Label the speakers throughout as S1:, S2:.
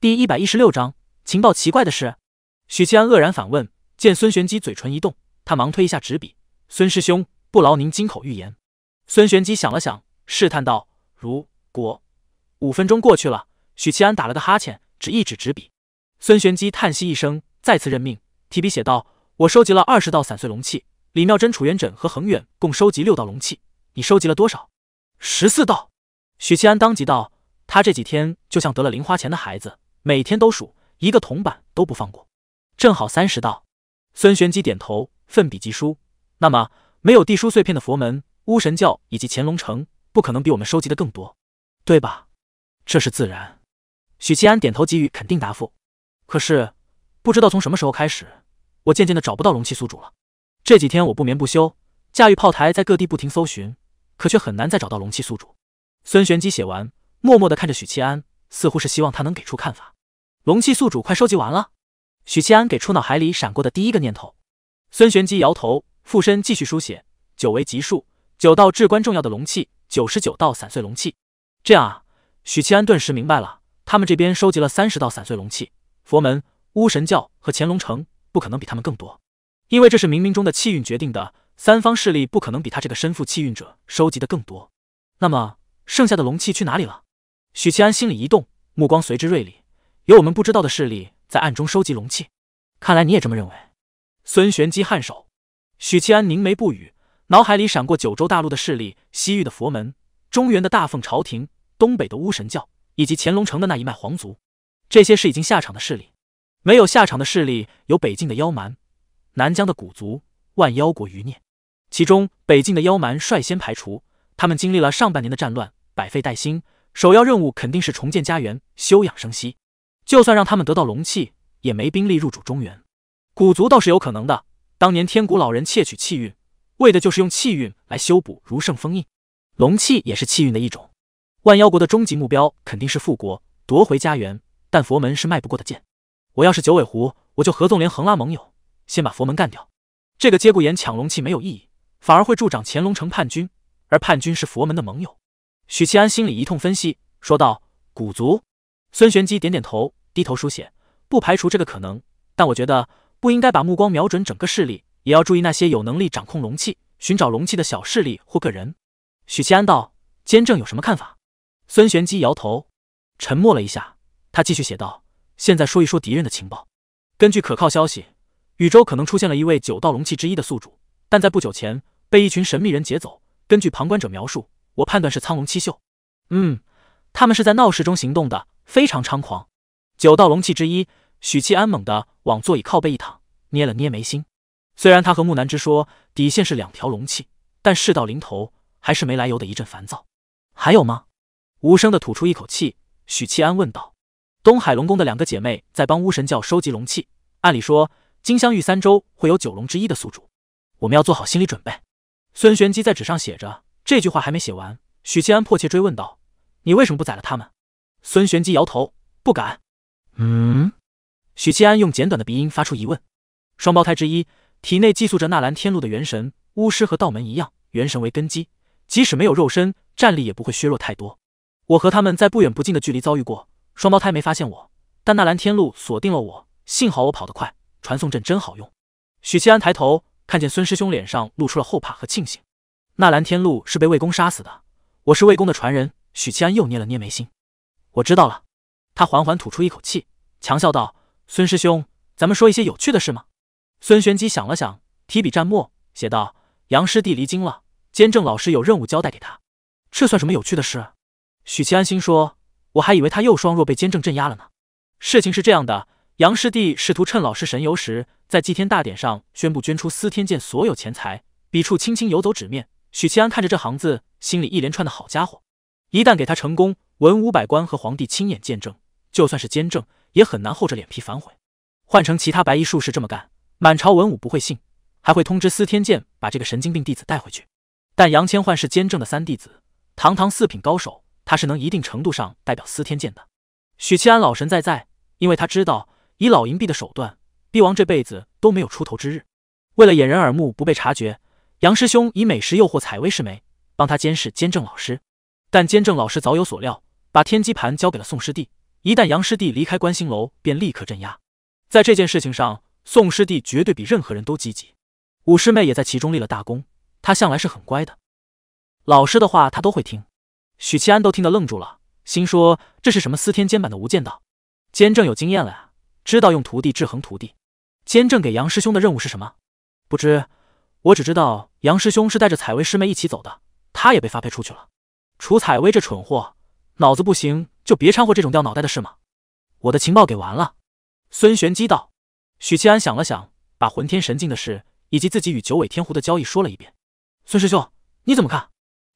S1: 第一百一十六章情报奇怪的事。许七安愕然反问，见孙玄机嘴唇一动，他忙推一下纸笔：“孙师兄，不劳您金口玉言。”孙玄机想了想，试探道：“如果……”五分钟过去了，许七安打了个哈欠，指一指纸笔。孙玄机叹息一声，再次任命，提笔写道：“我收集了二十道散碎龙器，李妙真、楚元稹和恒远共收集六道龙器，你收集了多少？”十四道。许七安当即道：“他这几天就像得了零花钱的孩子。”每天都数一个铜板都不放过，正好三十道。孙玄机点头，奋笔疾书。那么，没有地书碎片的佛门、巫神教以及乾隆城，不可能比我们收集的更多，对吧？这是自然。许七安点头给予肯定答复。可是，不知道从什么时候开始，我渐渐的找不到龙气宿主了。这几天我不眠不休，驾驭炮台在各地不停搜寻，可却很难再找到龙气宿主。孙玄机写完，默默的看着许七安。似乎是希望他能给出看法。龙气宿主快收集完了，许七安给出脑海里闪过的第一个念头。孙玄机摇头，附身继续书写：九为吉数，九道至关重要的龙气，九十九道散碎龙气。这样啊，许七安顿时明白了，他们这边收集了三十道散碎龙气，佛门、巫神教和乾隆城不可能比他们更多，因为这是冥冥中的气运决定的，三方势力不可能比他这个身负气运者收集的更多。那么剩下的龙气去哪里了？许七安心里一动，目光随之锐利。有我们不知道的势力在暗中收集龙气，看来你也这么认为。孙玄机颔首。许七安凝眉不语，脑海里闪过九州大陆的势力：西域的佛门，中原的大奉朝廷，东北的巫神教，以及乾隆城的那一脉皇族。这些是已经下场的势力。没有下场的势力有北境的妖蛮，南疆的古族，万妖国余孽。其中北境的妖蛮率先排除，他们经历了上半年的战乱，百废待兴。首要任务肯定是重建家园，休养生息。就算让他们得到龙气，也没兵力入主中原。古族倒是有可能的。当年天古老人窃取气运，为的就是用气运来修补如圣封印。龙气也是气运的一种。万妖国的终极目标肯定是复国，夺回家园。但佛门是迈不过的剑。我要是九尾狐，我就合纵连横拉盟友，先把佛门干掉。这个节骨眼抢龙气没有意义，反而会助长乾隆城叛军，而叛军是佛门的盟友。许七安心里一通分析，说道：“古族。”孙玄机点点头，低头书写：“不排除这个可能，但我觉得不应该把目光瞄准整个势力，也要注意那些有能力掌控龙气、寻找龙气的小势力或个人。”许七安道：“监正有什么看法？”孙玄机摇头，沉默了一下，他继续写道：“现在说一说敌人的情报。根据可靠消息，宇宙可能出现了一位九道龙气之一的宿主，但在不久前被一群神秘人劫走。根据旁观者描述。”我判断是苍龙七宿，嗯，他们是在闹市中行动的，非常猖狂。九道龙气之一，许七安猛地往座椅靠背一躺，捏了捏眉心。虽然他和木南之说底线是两条龙气，但事到临头，还是没来由的一阵烦躁。还有吗？无声的吐出一口气，许七安问道：“东海龙宫的两个姐妹在帮巫神教收集龙气，按理说金香玉三州会有九龙之一的宿主，我们要做好心理准备。”孙玄机在纸上写着。这句话还没写完，许七安迫切追问道：“你为什么不宰了他们？”孙玄机摇头：“不敢。”嗯，许七安用简短的鼻音发出疑问：“双胞胎之一体内寄宿着纳兰天禄的元神，巫师和道门一样，元神为根基，即使没有肉身，战力也不会削弱太多。我和他们在不远不近的距离遭遇过，双胞胎没发现我，但纳兰天禄锁定了我，幸好我跑得快，传送阵真好用。”许七安抬头看见孙师兄脸上露出了后怕和庆幸。纳兰天禄是被魏公杀死的，我是魏公的传人。许七安又捏了捏眉心，我知道了。他缓缓吐出一口气，强笑道：“孙师兄，咱们说一些有趣的事吗？”孙玄机想了想，提笔蘸墨，写道：“杨师弟离京了，监正老师有任务交代给他。这算什么有趣的事？”许七安心说：“我还以为他又双弱被监正镇压了呢。”事情是这样的，杨师弟试图趁老师神游时，在祭天大典上宣布捐出司天剑所有钱财，笔触轻轻游走纸面。许七安看着这行字，心里一连串的好家伙，一旦给他成功，文武百官和皇帝亲眼见证，就算是监正，也很难厚着脸皮反悔。换成其他白衣术士这么干，满朝文武不会信，还会通知司天监把这个神经病弟子带回去。但杨千焕是监正的三弟子，堂堂四品高手，他是能一定程度上代表司天监的。许七安老神在在，因为他知道以老银币的手段，帝王这辈子都没有出头之日。为了掩人耳目，不被察觉。杨师兄以美食诱惑采薇师妹，帮他监视监正老师，但监正老师早有所料，把天机盘交给了宋师弟，一旦杨师弟离开观星楼，便立刻镇压。在这件事情上，宋师弟绝对比任何人都积极。五师妹也在其中立了大功，她向来是很乖的，老师的话她都会听。许七安都听得愣住了，心说这是什么司天监版的无间道？监正有经验了呀，知道用徒弟制衡徒弟。监正给杨师兄的任务是什么？不知，我只知道杨师兄是带着采薇师妹一起走的，他也被发配出去了。除采薇这蠢货，脑子不行就别掺和这种掉脑袋的事嘛。我的情报给完了。孙玄机道。许七安想了想，把浑天神境的事以及自己与九尾天狐的交易说了一遍。孙师兄，你怎么看？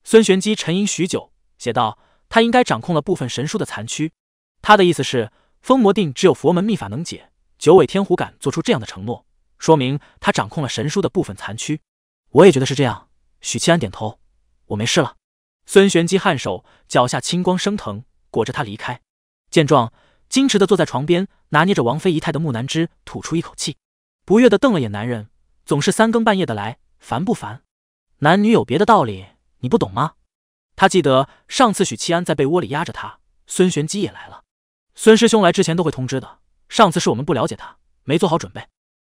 S1: 孙玄机沉吟许久，写道：“他应该掌控了部分神书的残躯。他的意思是，封魔定只有佛门秘法能解。九尾天狐敢做出这样的承诺，说明他掌控了神书的部分残躯。我也觉得是这样。”许七安点头：“我没事了。”孙玄机颔首，脚下青光升腾，裹着他离开。见状。矜持的坐在床边，拿捏着王妃仪态的木南枝吐出一口气，不悦的瞪了眼男人，总是三更半夜的来，烦不烦？男女有别的道理，你不懂吗？他记得上次许七安在被窝里压着他，孙玄机也来了。孙师兄来之前都会通知的，上次是我们不了解他，没做好准备。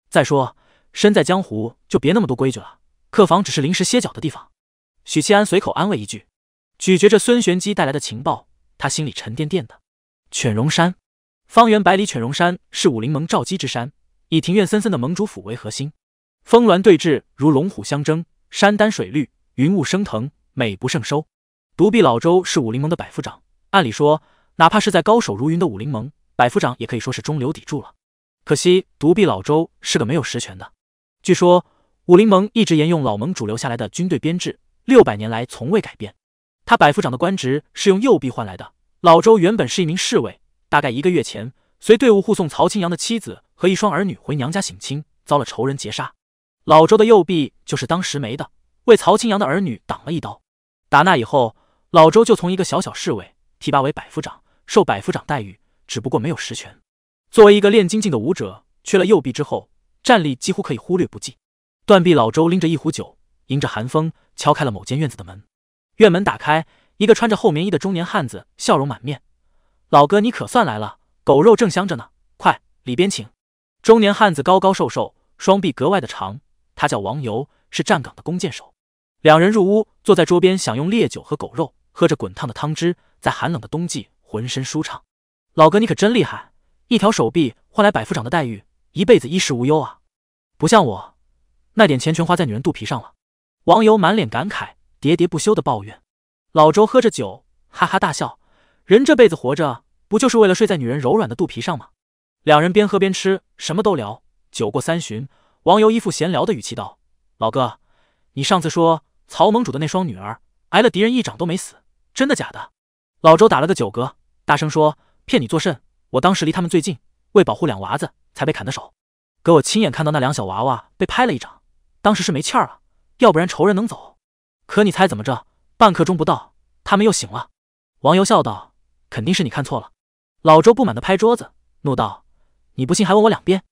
S1: 再说身在江湖，就别那么多规矩了。客房只是临时歇脚的地方。许七安随口安慰一句，咀嚼着孙玄机带来的情报，他心里沉甸甸的。犬戎山。方圆百里，犬戎山是武林盟召集之山，以庭院森森的盟主府为核心，峰峦对峙，如龙虎相争，山丹水绿，云雾升腾，美不胜收。独臂老周是武林盟的百夫长，按理说，哪怕是在高手如云的武林盟，百夫长也可以说是中流砥柱了。可惜，独臂老周是个没有实权的。据说，武林盟一直沿用老盟主留下来的军队编制，六百年来从未改变。他百夫长的官职是用右臂换来的。老周原本是一名侍卫。大概一个月前，随队伍护送曹青阳的妻子和一双儿女回娘家省亲，遭了仇人劫杀。老周的右臂就是当时没的，为曹青阳的儿女挡了一刀。打那以后，老周就从一个小小侍卫提拔为百夫长，受百夫长待遇，只不过没有实权。作为一个练精进的武者，缺了右臂之后，战力几乎可以忽略不计。断臂老周拎着一壶酒，迎着寒风敲开了某间院子的门。院门打开，一个穿着厚棉衣的中年汉子，笑容满面。老哥，你可算来了，狗肉正香着呢，快里边请。中年汉子高高瘦瘦，双臂格外的长，他叫王游，是站岗的弓箭手。两人入屋，坐在桌边享用烈酒和狗肉，喝着滚烫的汤汁，在寒冷的冬季浑身舒畅。老哥，你可真厉害，一条手臂换来百夫长的待遇，一辈子衣食无忧啊！不像我，那点钱全花在女人肚皮上了。王游满脸感慨，喋喋不休的抱怨。老周喝着酒，哈哈大笑。人这辈子活着，不就是为了睡在女人柔软的肚皮上吗？两人边喝边吃，什么都聊。酒过三巡，王游一副闲聊的语气道：“老哥，你上次说曹盟主的那双女儿挨了敌人一掌都没死，真的假的？”老周打了个酒嗝，大声说：“骗你作甚？我当时离他们最近，为保护两娃子才被砍的手。可我亲眼看到那两小娃娃被拍了一掌，当时是没气儿了，要不然仇人能走？可你猜怎么着？半刻钟不到，他们又醒了。”王游笑道。肯定是你看错了，老周不满的拍桌子，怒道：“你不信还问我两遍！”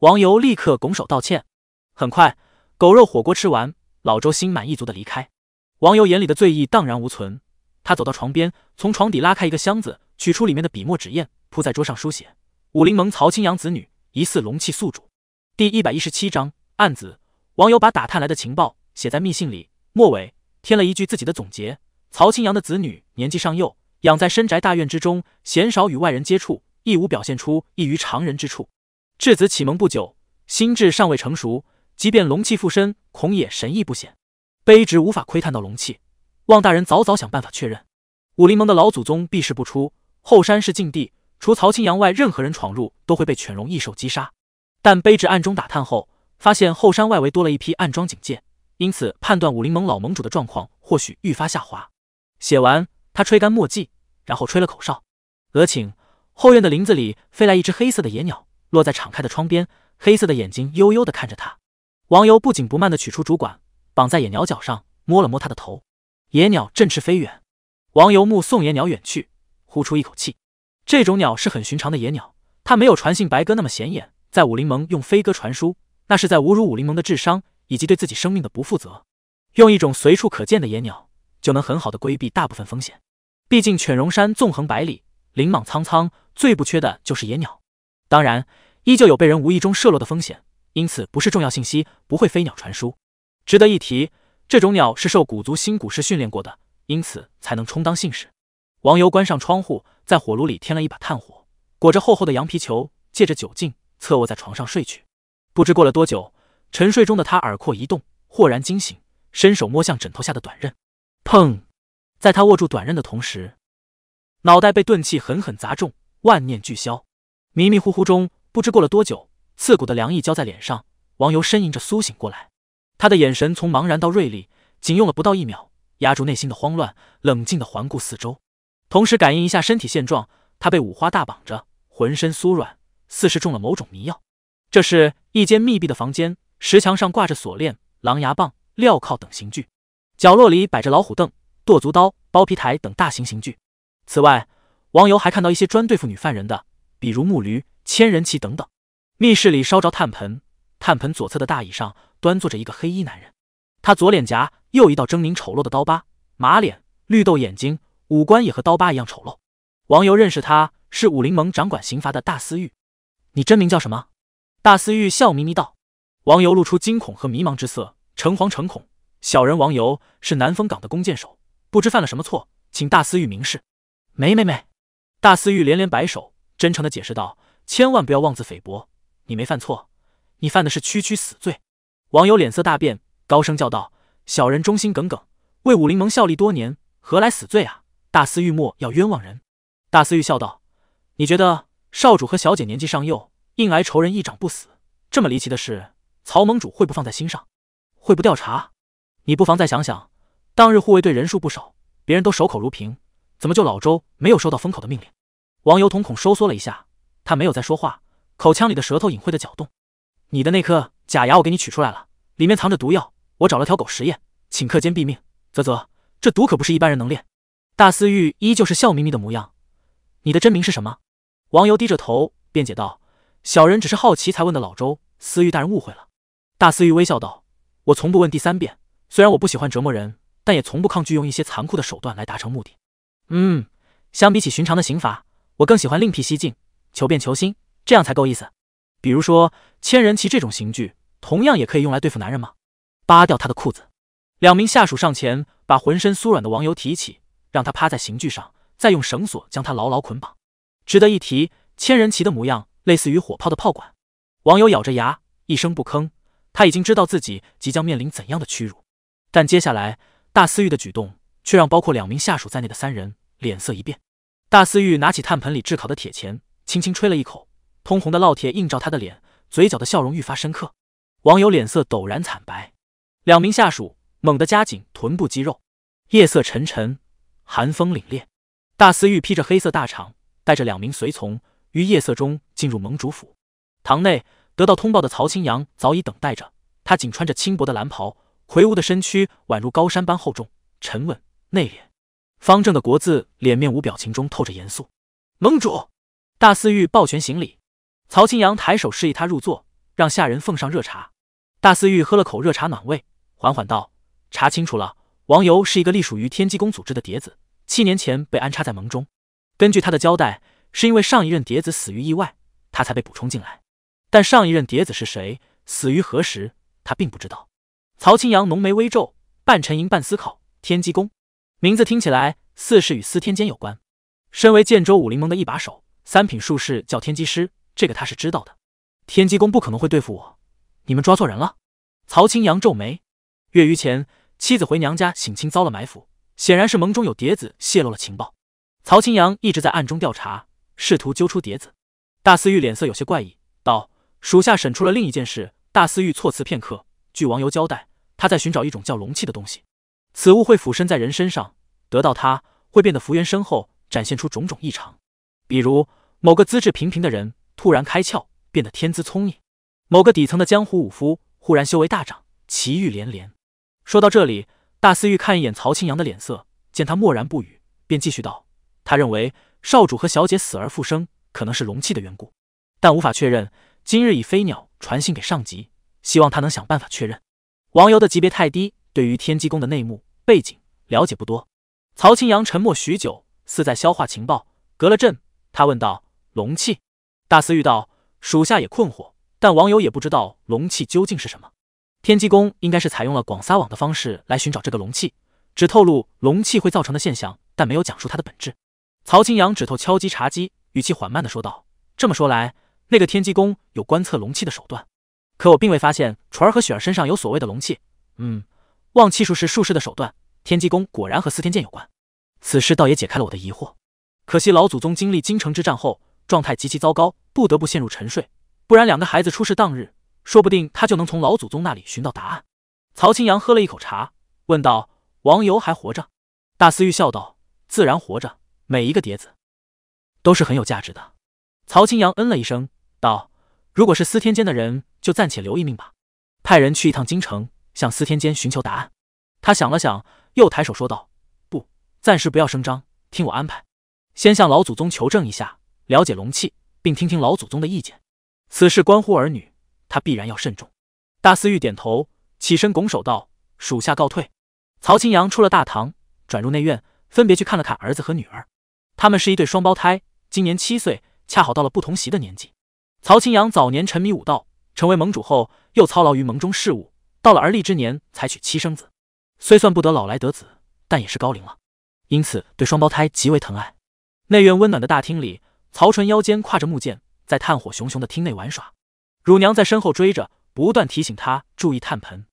S1: 王游立刻拱手道歉。很快，狗肉火锅吃完，老周心满意足的离开。王游眼里的醉意荡然无存，他走到床边，从床底拉开一个箱子，取出里面的笔墨纸砚，铺在桌上书写：“武林盟曹青阳子女疑似龙气宿主。”第一百一十七章案子。王游把打探来的情报写在密信里，末尾添了一句自己的总结：“曹青阳的子女年纪尚幼。”养在深宅大院之中，鲜少与外人接触，亦无表现出异于常人之处。质子启蒙不久，心智尚未成熟，即便龙气附身，恐也神异不显。卑职无法窥探到龙气，望大人早早想办法确认。武林盟的老祖宗避世不出，后山是禁地，除曹青阳外，任何人闯入都会被犬戎异兽击杀。但卑职暗中打探后，发现后山外围多了一批暗桩警戒，因此判断武林盟老盟主的状况或许愈发下滑。写完。他吹干墨迹，然后吹了口哨。额请后院的林子里飞来一只黑色的野鸟，落在敞开的窗边，黑色的眼睛悠悠的看着他。王游不紧不慢的取出竹管，绑在野鸟脚上，摸了摸它的头。野鸟振翅飞远。王游目送野鸟远去，呼出一口气。这种鸟是很寻常的野鸟，它没有传信白鸽那么显眼，在武林盟用飞鸽传书，那是在侮辱武林盟的智商以及对自己生命的不负责。用一种随处可见的野鸟。就能很好的规避大部分风险。毕竟犬戎山纵横百里，林莽苍苍，最不缺的就是野鸟。当然，依旧有被人无意中射落的风险，因此不是重要信息不会飞鸟传输。值得一提，这种鸟是受古族新古士训练过的，因此才能充当信使。王游关上窗户，在火炉里添了一把炭火，裹着厚厚的羊皮球，借着酒劲，侧卧在床上睡去。不知过了多久，沉睡中的他耳廓一动，豁然惊醒，伸手摸向枕头下的短刃，砰！在他握住短刃的同时，脑袋被钝器狠狠砸中，万念俱消。迷迷糊糊中，不知过了多久，刺骨的凉意浇在脸上，王游呻吟着苏醒过来。他的眼神从茫然到锐利，仅用了不到一秒，压住内心的慌乱，冷静的环顾四周。同时感应一下身体现状，他被五花大绑着，浑身酥软，似是中了某种迷药。这是一间密闭的房间，石墙上挂着锁链、狼牙棒、镣铐等刑具，角落里摆着老虎凳、剁足刀、剥皮台等大型刑具。此外，王游还看到一些专对付女犯人的，比如木驴、千人骑等等。密室里烧着炭盆，炭盆左侧的大椅上端坐着一个黑衣男人，他左脸颊又一道狰狞丑陋的刀疤，马脸、绿豆眼睛。五官也和刀疤一样丑陋。王游认识他，是武林盟掌管刑罚的大司狱。你真名叫什么？大司狱笑眯眯道。王游露出惊恐和迷茫之色，诚惶诚恐。小人王游是南风港的弓箭手，不知犯了什么错，请大司玉明示。没没没！大司玉连连摆手，真诚的解释道：“千万不要妄自菲薄，你没犯错，你犯的是区区死罪。”王游脸色大变，高声叫道：“小人忠心耿耿，为武林盟效力多年，何来死罪啊？”大司玉莫要冤枉人。大司玉笑道：“你觉得少主和小姐年纪尚幼，硬挨仇人一掌不死，这么离奇的事，曹盟主会不放在心上，会不调查？你不妨再想想，当日护卫队人数不少，别人都守口如瓶，怎么就老周没有收到封口的命令？”王游瞳孔收缩了一下，他没有再说话，口腔里的舌头隐晦的搅动。你的那颗假牙我给你取出来了，里面藏着毒药，我找了条狗实验，顷刻间毙命。啧啧，这毒可不是一般人能练。大司玉依旧是笑眯眯的模样。你的真名是什么？王游低着头辩解道：“小人只是好奇才问的。”老周，司玉大人误会了。大司玉微笑道：“我从不问第三遍。虽然我不喜欢折磨人，但也从不抗拒用一些残酷的手段来达成目的。嗯，相比起寻常的刑罚，我更喜欢另辟蹊径，求变求新，这样才够意思。比如说千人骑这种刑具，同样也可以用来对付男人吗？扒掉他的裤子。”两名下属上前，把浑身酥软的王游提起。让他趴在刑具上，再用绳索将他牢牢捆绑。值得一提，千人骑的模样类似于火炮的炮管。王友咬着牙，一声不吭。他已经知道自己即将面临怎样的屈辱，但接下来大司玉的举动却让包括两名下属在内的三人脸色一变。大司玉拿起炭盆里炙烤的铁钳，轻轻吹了一口，通红的烙铁映照他的脸，嘴角的笑容愈发深刻。王友脸色陡然惨白，两名下属猛地夹紧臀部肌肉。夜色沉沉。寒风凛冽，大司玉披着黑色大氅，带着两名随从于夜色中进入盟主府。堂内得到通报的曹青阳早已等待着，他仅穿着轻薄的蓝袍，魁梧的身躯宛如高山般厚重、沉稳、内敛，方正的国字脸面无表情中透着严肃。盟主，大司玉抱拳行礼。曹青阳抬手示意他入座，让下人奉上热茶。大司玉喝了口热茶暖胃，缓缓道：“查清楚了。”王游是一个隶属于天机宫组织的谍子，七年前被安插在盟中。根据他的交代，是因为上一任谍子死于意外，他才被补充进来。但上一任谍子是谁，死于何时，他并不知道。曹青阳浓眉微皱，半沉吟半思考。天机宫名字听起来似是与司天监有关。身为建州武林盟的一把手，三品术士叫天机师，这个他是知道的。天机宫不可能会对付我，你们抓错人了。曹青阳皱眉，月余前。妻子回娘家，省亲遭了埋伏，显然是盟中有谍子泄露了情报。曹青阳一直在暗中调查，试图揪出谍子。大司玉脸色有些怪异，道：“属下审出了另一件事。”大司玉措辞片刻，据网友交代，他在寻找一种叫龙气的东西，此物会附身在人身上，得到它会变得福缘深厚，展现出种种异常，比如某个资质平平的人突然开窍，变得天资聪颖；某个底层的江湖武夫忽然修为大涨，奇遇连连。说到这里，大司玉看一眼曹青阳的脸色，见他默然不语，便继续道：“他认为少主和小姐死而复生，可能是龙气的缘故，但无法确认。今日以飞鸟传信给上级，希望他能想办法确认。”王游的级别太低，对于天机宫的内幕背景了解不多。曹青阳沉默许久，似在消化情报。隔了阵，他问道：“龙气。大司遇道：“属下也困惑，但王游也不知道龙气究竟是什么。天机宫应该是采用了广撒网的方式来寻找这个龙气，只透露龙气会造成的现象，但没有讲述它的本质。”曹清扬指头敲击茶几，语气缓慢的说道：“这么说来，那个天机宫有观测龙气的手段，可我并未发现纯儿和雪儿身上有所谓的龙气。嗯，望气术士术士的手段，天机宫果然和司天剑有关。此事倒也解开了我的疑惑。可惜老祖宗经历京城之战后，状态极其糟糕，不得不陷入沉睡。不然两个孩子出事当日，说不定他就能从老祖宗那里寻到答案。”曹清扬喝了一口茶，问道：“王游还活着？”大司玉笑道：“自然活着。”每一个碟子都是很有价值的。曹清扬嗯了一声，道：“如果是司天监的人，就暂且留一命吧。派人去一趟京城，向司天监寻求答案。”他想了想，又抬手说道：“不，暂时不要声张，听我安排。先向老祖宗求证一下，了解龙气，并听听老祖宗的意见。此事关乎儿女，他必然要慎重。”大司玉点头，起身拱手道：“属下告退。”曹清扬出了大堂，转入内院，分别去看了看儿子和女儿。他们是一对双胞胎，今年七岁，恰好到了不同席的年纪。曹清扬早年沉迷武道，成为盟主后又操劳于盟中事务，到了而立之年才娶妻生子。虽算不得老来得子，但也是高龄了，因此对双胞胎极为疼爱。内院温暖的大厅里，曹纯腰间挎着木剑，在炭火熊熊的厅内玩耍。乳娘在身后追着，不断提醒他注意炭盆。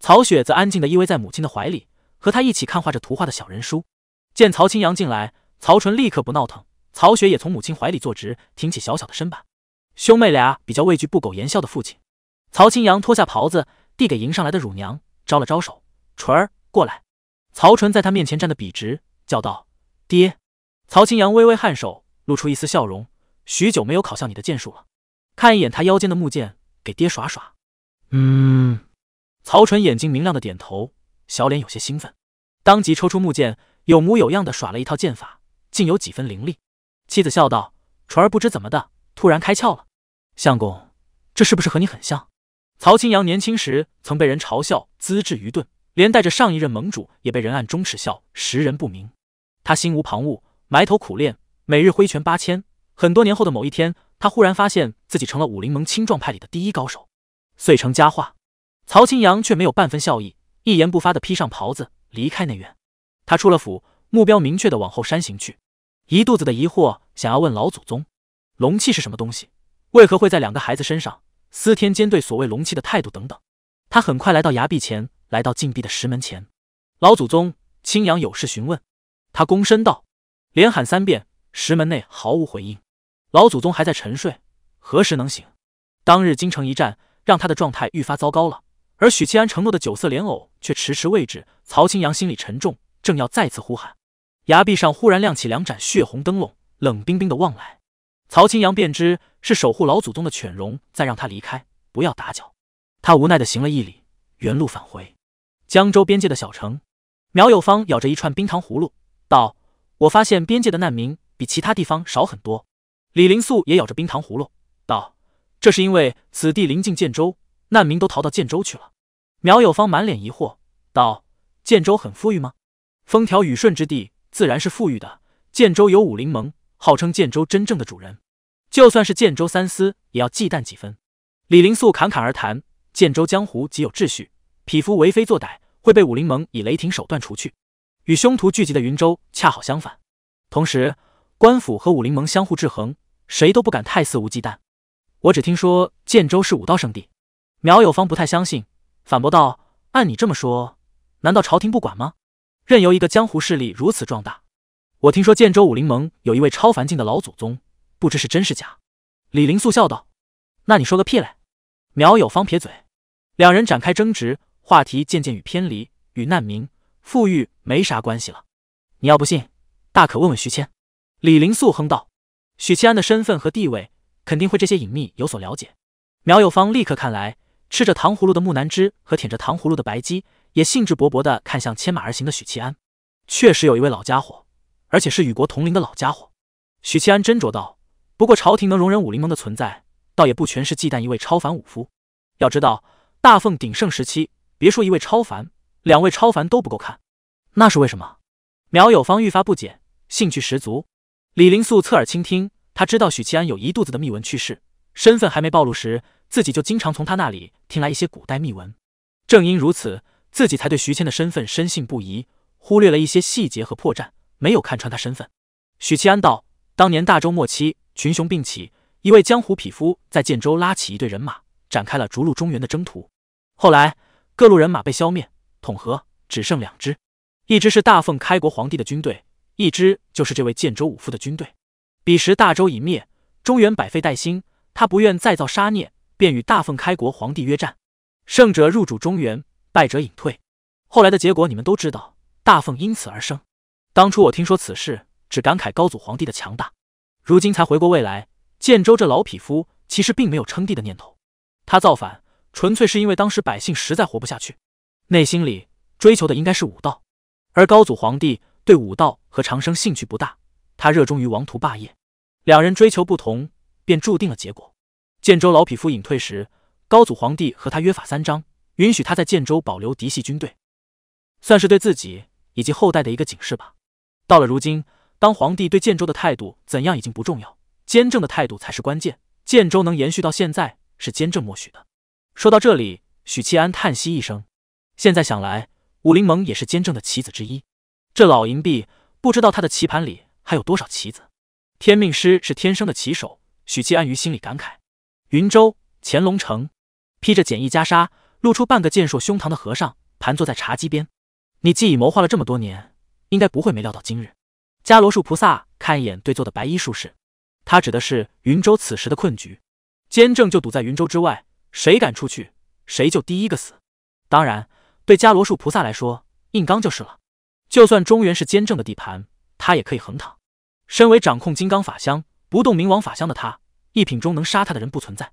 S1: 曹雪则安静的依偎在母亲的怀里，和他一起看画着图画的小人书。见曹清扬进来。曹纯立刻不闹腾，曹雪也从母亲怀里坐直，挺起小小的身板。兄妹俩比较畏惧不苟言笑的父亲。曹清扬脱下袍子，递给迎上来的乳娘，招了招手：“纯儿，过来。”曹纯在他面前站得笔直，叫道：“爹。”曹清扬微微颔首，露出一丝笑容：“许久没有考笑你的剑术了，看一眼他腰间的木剑，给爹耍耍。”嗯。曹纯眼睛明亮的点头，小脸有些兴奋，当即抽出木剑，有模有样的耍了一套剑法。竟有几分凌厉。妻子笑道：“纯儿不知怎么的，突然开窍了。相公，这是不是和你很像？”曹清扬年轻时曾被人嘲笑资质愚钝，连带着上一任盟主也被人暗中耻笑识人不明。他心无旁骛，埋头苦练，每日挥拳八千。很多年后的某一天，他忽然发现自己成了武林盟青壮派里的第一高手，遂成佳话。曹清扬却没有半分笑意，一言不发的披上袍子离开内院。他出了府，目标明确的往后山行去。一肚子的疑惑，想要问老祖宗，龙气是什么东西？为何会在两个孩子身上？司天监对所谓龙气的态度等等。他很快来到崖壁前，来到禁闭的石门前。老祖宗，青阳有事询问。他躬身道，连喊三遍，石门内毫无回应。老祖宗还在沉睡，何时能醒？当日京城一战，让他的状态愈发糟糕了，而许七安承诺的九色莲藕却迟迟未至。曹青阳心里沉重，正要再次呼喊。崖壁上忽然亮起两盏血红灯笼，冷冰冰的望来。曹清阳便知是守护老祖宗的犬戎在让他离开，不要打搅。他无奈的行了一礼，原路返回。江州边界的小城，苗有芳咬着一串冰糖葫芦，道：“我发现边界的难民比其他地方少很多。”李灵素也咬着冰糖葫芦，道：“这是因为此地临近建州，难民都逃到建州去了。”苗有芳满脸疑惑，道：“建州很富裕吗？风调雨顺之地。”自然是富裕的。建州有武林盟，号称建州真正的主人。就算是建州三司，也要忌惮几分。李灵素侃侃而谈：建州江湖极有秩序，匹夫为非作歹会被武林盟以雷霆手段除去，与凶徒聚集的云州恰好相反。同时，官府和武林盟相互制衡，谁都不敢太肆无忌惮。我只听说建州是武道圣地。苗有方不太相信，反驳道：“按你这么说，难道朝廷不管吗？”任由一个江湖势力如此壮大，我听说建州武林盟有一位超凡境的老祖宗，不知是真是假。李灵素笑道：“那你说个屁来！”苗有芳撇嘴，两人展开争执，话题渐渐与偏离，与难民富裕没啥关系了。你要不信，大可问问徐谦。李灵素哼道：“许七安的身份和地位，肯定会这些隐秘有所了解。”苗有芳立刻看来，吃着糖葫芦的木南枝和舔着糖葫芦的白姬。也兴致勃勃地看向牵马而行的许七安，确实有一位老家伙，而且是与国同龄的老家伙。许七安斟酌道：“不过朝廷能容忍武林盟的存在，倒也不全是忌惮一位超凡武夫。要知道，大奉鼎盛时期，别说一位超凡，两位超凡都不够看。那是为什么？”苗有芳愈发不解，兴趣十足。李灵素侧耳倾听，他知道许七安有一肚子的秘闻趣事，身份还没暴露时，自己就经常从他那里听来一些古代秘闻。正因如此，自己才对徐谦的身份深信不疑，忽略了一些细节和破绽，没有看穿他身份。许七安道：当年大周末期，群雄并起，一位江湖匹夫在建州拉起一队人马，展开了逐鹿中原的征途。后来各路人马被消灭，统合只剩两支，一支是大奉开国皇帝的军队，一支就是这位建州武夫的军队。彼时大周已灭，中原百废待兴，他不愿再造杀孽，便与大奉开国皇帝约战。胜者入主中原，败者隐退。后来的结果你们都知道，大奉因此而生。当初我听说此事，只感慨高祖皇帝的强大。如今才回过味来，建州这老匹夫其实并没有称帝的念头。他造反，纯粹是因为当时百姓实在活不下去，内心里追求的应该是武道。而高祖皇帝对武道和长生兴趣不大，他热衷于王图霸业。两人追求不同，便注定了结果。建州老匹夫隐退时。高祖皇帝和他约法三章，允许他在建州保留嫡系军队，算是对自己以及后代的一个警示吧。到了如今，当皇帝对建州的态度怎样已经不重要，监正的态度才是关键。建州能延续到现在，是监正默许的。说到这里，许七安叹息一声。现在想来，武林盟也是监正的棋子之一。这老银币不知道他的棋盘里还有多少棋子。天命师是天生的棋手，许七安于心里感慨。云州乾隆城。披着简易袈裟、露出半个健硕胸膛的和尚盘坐在茶几边。你既已谋划了这么多年，应该不会没料到今日。伽罗树菩萨看一眼对坐的白衣术士，他指的是云州此时的困局。监正就堵在云州之外，谁敢出去，谁就第一个死。当然，对伽罗树菩萨来说，硬刚就是了。就算中原是监正的地盘，他也可以横躺。身为掌控金刚法相、不动明王法相的他，一品中能杀他的人不存在。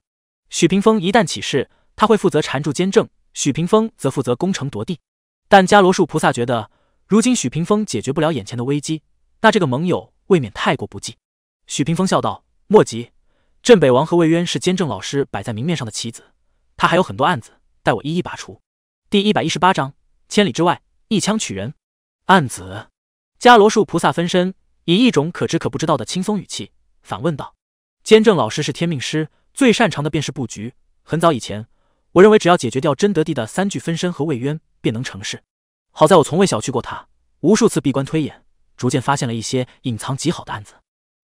S1: 许屏风一旦起事，他会负责缠住监正，许屏风则负责攻城夺地。但伽罗树菩萨觉得，如今许屏风解决不了眼前的危机，那这个盟友未免太过不济。许屏风笑道：“莫急，镇北王和魏渊是监正老师摆在明面上的棋子，他还有很多案子，待我一一拔除。”第一百一十八章：千里之外，一枪取人。案子？伽罗树菩萨分身以一种可知可不知道的轻松语气反问道：“监正老师是天命师，最擅长的便是布局。很早以前。”我认为只要解决掉真德帝的三具分身和魏渊，便能成事。好在我从未小觑过他，无数次闭关推演，逐渐发现了一些隐藏极好的案子。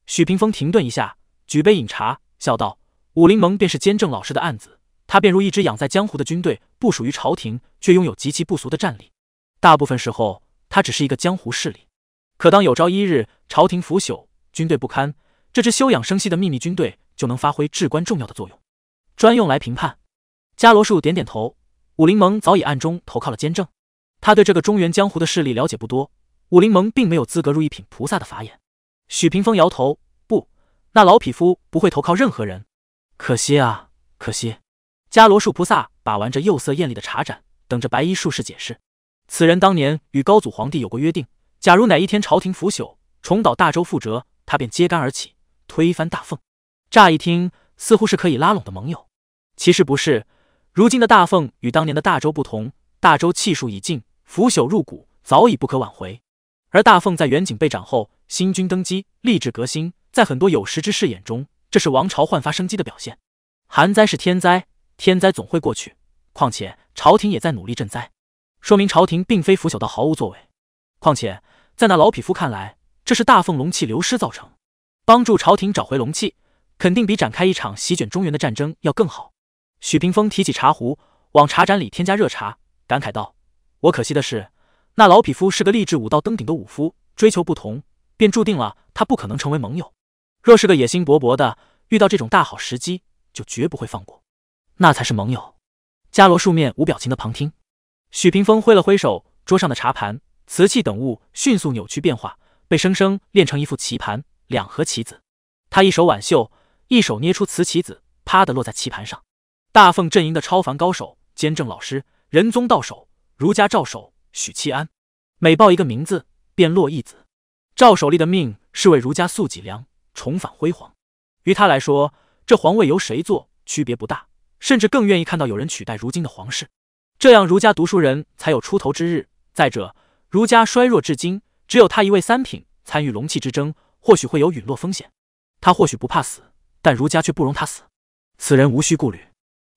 S1: 许屏风停顿一下，举杯饮茶，笑道：“武林盟便是监正老师的案子，他便如一支养在江湖的军队，不属于朝廷，却拥有极其不俗的战力。大部分时候，他只是一个江湖势力。可当有朝一日朝廷腐朽，军队不堪，这支休养生息的秘密军队就能发挥至关重要的作用，专用来评判。”伽罗树点点头，武林盟早已暗中投靠了监正。他对这个中原江湖的势力了解不多，武林盟并没有资格入一品菩萨的法眼。许屏风摇头，不，那老匹夫不会投靠任何人。可惜啊，可惜。伽罗树菩萨把玩着釉色艳丽的茶盏，等着白衣术士解释。此人当年与高祖皇帝有过约定，假如哪一天朝廷腐朽，重蹈大周覆辙，他便揭竿而起，推翻大奉。乍一听，似乎是可以拉拢的盟友，其实不是。如今的大奉与当年的大周不同，大周气数已尽，腐朽入骨，早已不可挽回。而大凤在元景被斩后，新君登基，立志革新，在很多有识之士眼中，这是王朝焕发生机的表现。寒灾是天灾，天灾总会过去。况且朝廷也在努力赈灾，说明朝廷并非腐朽到毫无作为。况且在那老匹夫看来，这是大凤龙气流失造成，帮助朝廷找回龙气，肯定比展开一场席卷中原的战争要更好。许屏风提起茶壶，往茶盏里添加热茶，感慨道：“我可惜的是，那老匹夫是个立志武道登顶的武夫，追求不同，便注定了他不可能成为盟友。若是个野心勃勃的，遇到这种大好时机，就绝不会放过，那才是盟友。”伽罗树面无表情的旁听。许屏风挥了挥手，桌上的茶盘、瓷器等物迅速扭曲变化，被生生练成一副棋盘，两盒棋子。他一手挽袖，一手捏出瓷棋子，啪的落在棋盘上。大奉阵营的超凡高手，监正老师、仁宗道手、儒家赵手、许七安，每报一个名字，便落一子。赵守立的命是为儒家肃脊梁，重返辉煌。于他来说，这皇位由谁做区别不大，甚至更愿意看到有人取代如今的皇室，这样儒家读书人才有出头之日。再者，儒家衰弱至今，只有他一位三品参与龙气之争，或许会有陨落风险。他或许不怕死，但儒家却不容他死。此人无需顾虑。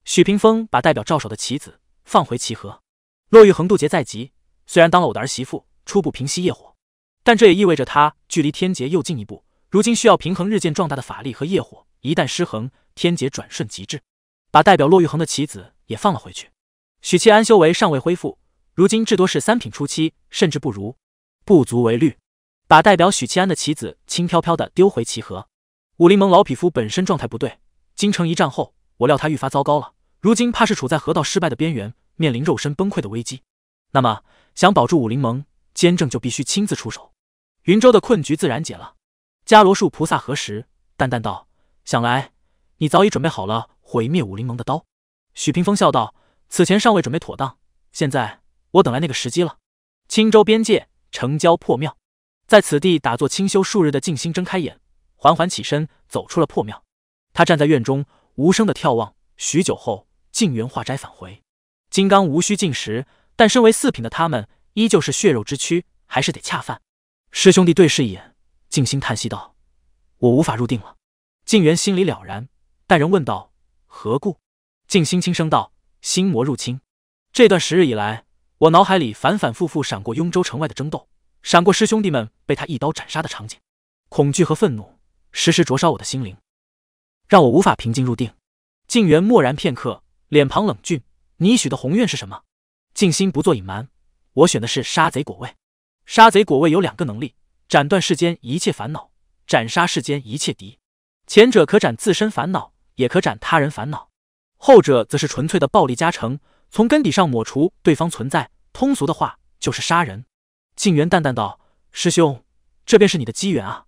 S1: 许平风把代表赵守的棋子放回棋盒。骆玉衡渡劫在即，虽然当了我的儿媳妇，初步平息业火，但这也意味着他距离天劫又进一步。如今需要平衡日渐壮大的法力和业火，一旦失衡，天劫转瞬即至。把代表骆玉衡的棋子也放了回去。许七安修为尚未恢复，如今至多是三品初期，甚至不如，不足为虑。把代表许七安的棋子轻飘飘的丢回棋盒。武林盟老匹夫本身状态不对，京城一战后，我料他愈发糟糕了。如今怕是处在河道失败的边缘，面临肉身崩溃的危机。那么，想保住武林盟，监正就必须亲自出手。云州的困局自然解了。伽罗树菩萨何时淡淡道：“想来你早已准备好了毁灭武林盟的刀。”许屏风笑道：“此前尚未准备妥当，现在我等来那个时机了。”青州边界城郊破庙，在此地打坐清修数日的静心睁开眼，缓缓起身走出了破庙。他站在院中，无声的眺望。许久后。静元化斋返回，金刚无需进食，但身为四品的他们依旧是血肉之躯，还是得恰饭。师兄弟对视一眼，静心叹息道：“我无法入定了。”静元心里了然，但人问道：“何故？”静心轻声道：“心魔入侵。这段时日以来，我脑海里反反复复闪过雍州城外的争斗，闪过师兄弟们被他一刀斩杀的场景，恐惧和愤怒时时灼烧我的心灵，让我无法平静入定。”静元默然片刻。脸庞冷峻，你许的宏愿是什么？静心不做隐瞒，我选的是杀贼果位。杀贼果位有两个能力：斩断世间一切烦恼，斩杀世间一切敌。前者可斩自身烦恼，也可斩他人烦恼；后者则是纯粹的暴力加成，从根底上抹除对方存在。通俗的话，就是杀人。静元淡淡道：“师兄，这便是你的机缘啊！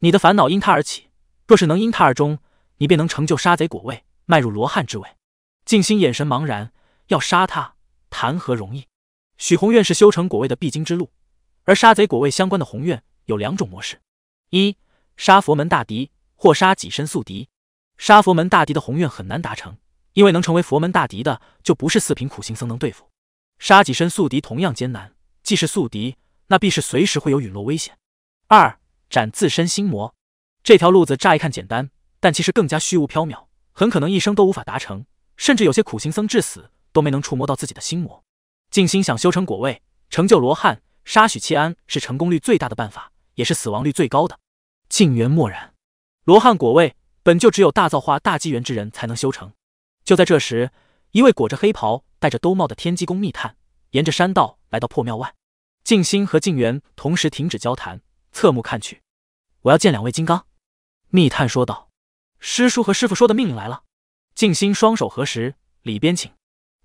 S1: 你的烦恼因他而起，若是能因他而终，你便能成就杀贼果位，迈入罗汉之位。”静心眼神茫然，要杀他谈何容易？许宏愿是修成果位的必经之路，而杀贼果位相关的宏愿有两种模式：一杀佛门大敌，或杀己身宿敌。杀佛门大敌的宏愿很难达成，因为能成为佛门大敌的就不是四品苦行僧能对付。杀己身宿敌同样艰难，既是宿敌，那必是随时会有陨落危险。二斩自身心魔，这条路子乍一看简单，但其实更加虚无缥缈，很可能一生都无法达成。甚至有些苦行僧至死都没能触摸到自己的心魔。静心想修成果位，成就罗汉，杀许七安是成功率最大的办法，也是死亡率最高的。静元默然，罗汉果位本就只有大造化、大机缘之人才能修成。就在这时，一位裹着黑袍、戴着兜帽的天机宫密探沿着山道来到破庙外。静心和静元同时停止交谈，侧目看去。我要见两位金刚。密探说道：“师叔和师傅说的命令来了。”静心双手合十，里边请。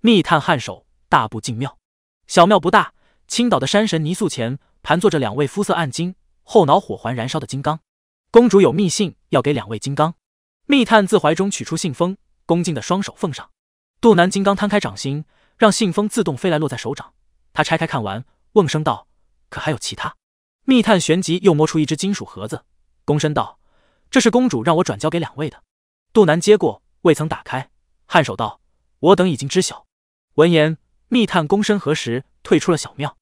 S1: 密探颔首，大步进庙。小庙不大，青岛的山神泥塑前盘坐着两位肤色暗金、后脑火环燃烧的金刚。公主有密信要给两位金刚。密探自怀中取出信封，恭敬的双手奉上。肚南金刚摊开掌心，让信封自动飞来，落在手掌。他拆开看完，瓮声道：“可还有其他？”密探旋即又摸出一只金属盒子，躬身道：“这是公主让我转交给两位的。”肚南接过。未曾打开，颔首道：“我等已经知晓。”闻言，密探躬身合十，退出了小庙。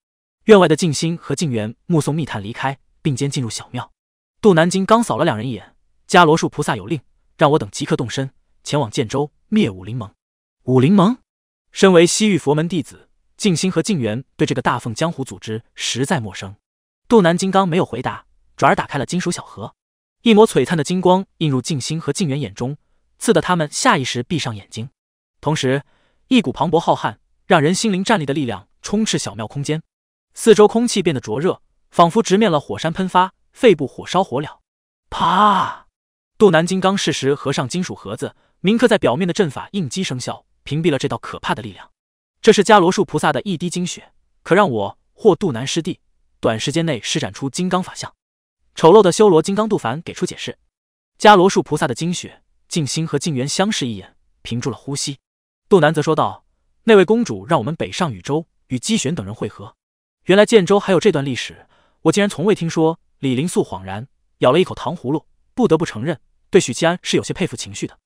S1: 院外的静心和静元目送密探离开，并肩进入小庙。杜南京刚扫了两人一眼，伽罗树菩萨有令，让我等即刻动身，前往建州灭武林盟。武林盟，身为西域佛门弟子，静心和静元对这个大奉江湖组织实在陌生。杜南金刚没有回答，转而打开了金属小盒，一抹璀璨的金光映入静心和静元眼中。刺得他们下意识闭上眼睛，同时，一股磅礴浩瀚、让人心灵战栗的力量充斥小庙空间，四周空气变得灼热，仿佛直面了火山喷发，肺部火烧火燎。啪！杜南金刚适时合上金属盒子，铭刻在表面的阵法应激生效，屏蔽了这道可怕的力量。这是伽罗树菩萨的一滴精血，可让我或杜南师弟短时间内施展出金刚法相。丑陋的修罗金刚杜凡给出解释：伽罗树菩萨的精血。静心和静元相视一眼，屏住了呼吸。杜南则说道：“那位公主让我们北上禹州，与姬玄等人会合。原来建州还有这段历史，我竟然从未听说。”李灵素恍然咬了一口糖葫芦，不得不承认，对许七安是有些佩服情绪的。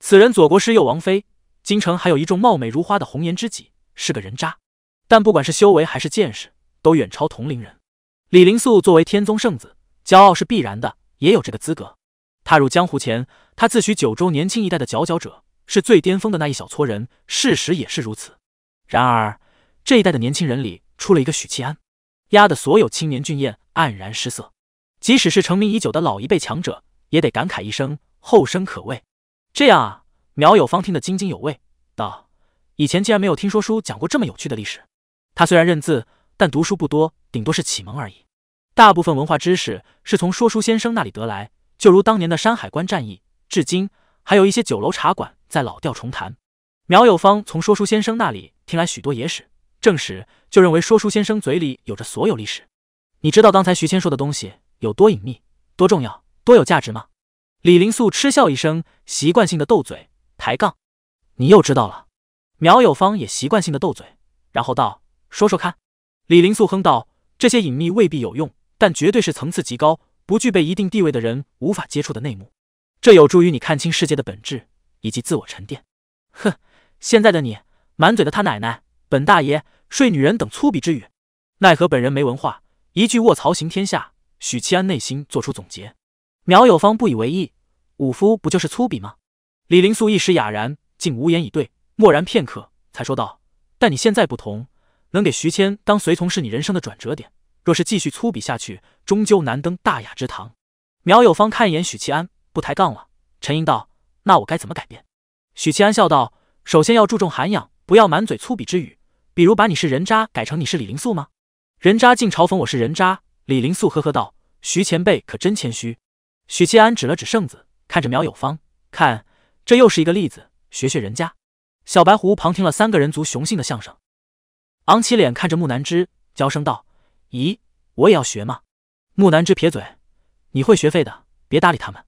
S1: 此人左国师右王妃，京城还有一众貌美如花的红颜知己，是个人渣。但不管是修为还是见识，都远超同龄人。李灵素作为天宗圣子，骄傲是必然的，也有这个资格。踏入江湖前，他自诩九州年轻一代的佼佼者，是最巅峰的那一小撮人。事实也是如此。然而，这一代的年轻人里出了一个许七安，压得所有青年俊彦黯然失色。即使是成名已久的老一辈强者，也得感慨一声后生可畏。这样啊，苗有芳听得津津有味，道：“以前竟然没有听说书讲过这么有趣的历史。他虽然认字，但读书不多，顶多是启蒙而已。大部分文化知识是从说书先生那里得来。”就如当年的山海关战役，至今还有一些酒楼茶馆在老调重弹。苗有芳从说书先生那里听来许多野史、正史，就认为说书先生嘴里有着所有历史。你知道刚才徐谦说的东西有多隐秘、多重要、多有价值吗？李林素嗤笑一声，习惯性的斗嘴抬杠。你又知道了。苗有芳也习惯性的斗嘴，然后道：“说说看。”李林素哼道：“这些隐秘未必有用，但绝对是层次极高。”不具备一定地位的人无法接触的内幕，这有助于你看清世界的本质以及自我沉淀。哼，现在的你满嘴的他奶奶、本大爷、睡女人等粗鄙之语，奈何本人没文化，一句卧槽行天下。许七安内心做出总结。苗有芳不以为意，武夫不就是粗鄙吗？李灵素一时哑然，竟无言以对，默然片刻，才说道：“但你现在不同，能给徐谦当随从是你人生的转折点。”若是继续粗鄙下去，终究难登大雅之堂。苗有芳看一眼许七安，不抬杠了，沉吟道：“那我该怎么改变？”许七安笑道：“首先要注重涵养，不要满嘴粗鄙之语。比如把你是人渣改成你是李灵素吗？人渣竟嘲讽我是人渣。”李灵素呵呵道：“徐前辈可真谦虚。”许七安指了指圣子，看着苗有芳，看这又是一个例子，学学人家。小白狐旁听了三个人族雄性的相声，昂起脸看着木南枝，娇声道。咦，我也要学吗？木南枝撇嘴，你会学废的，别搭理他们。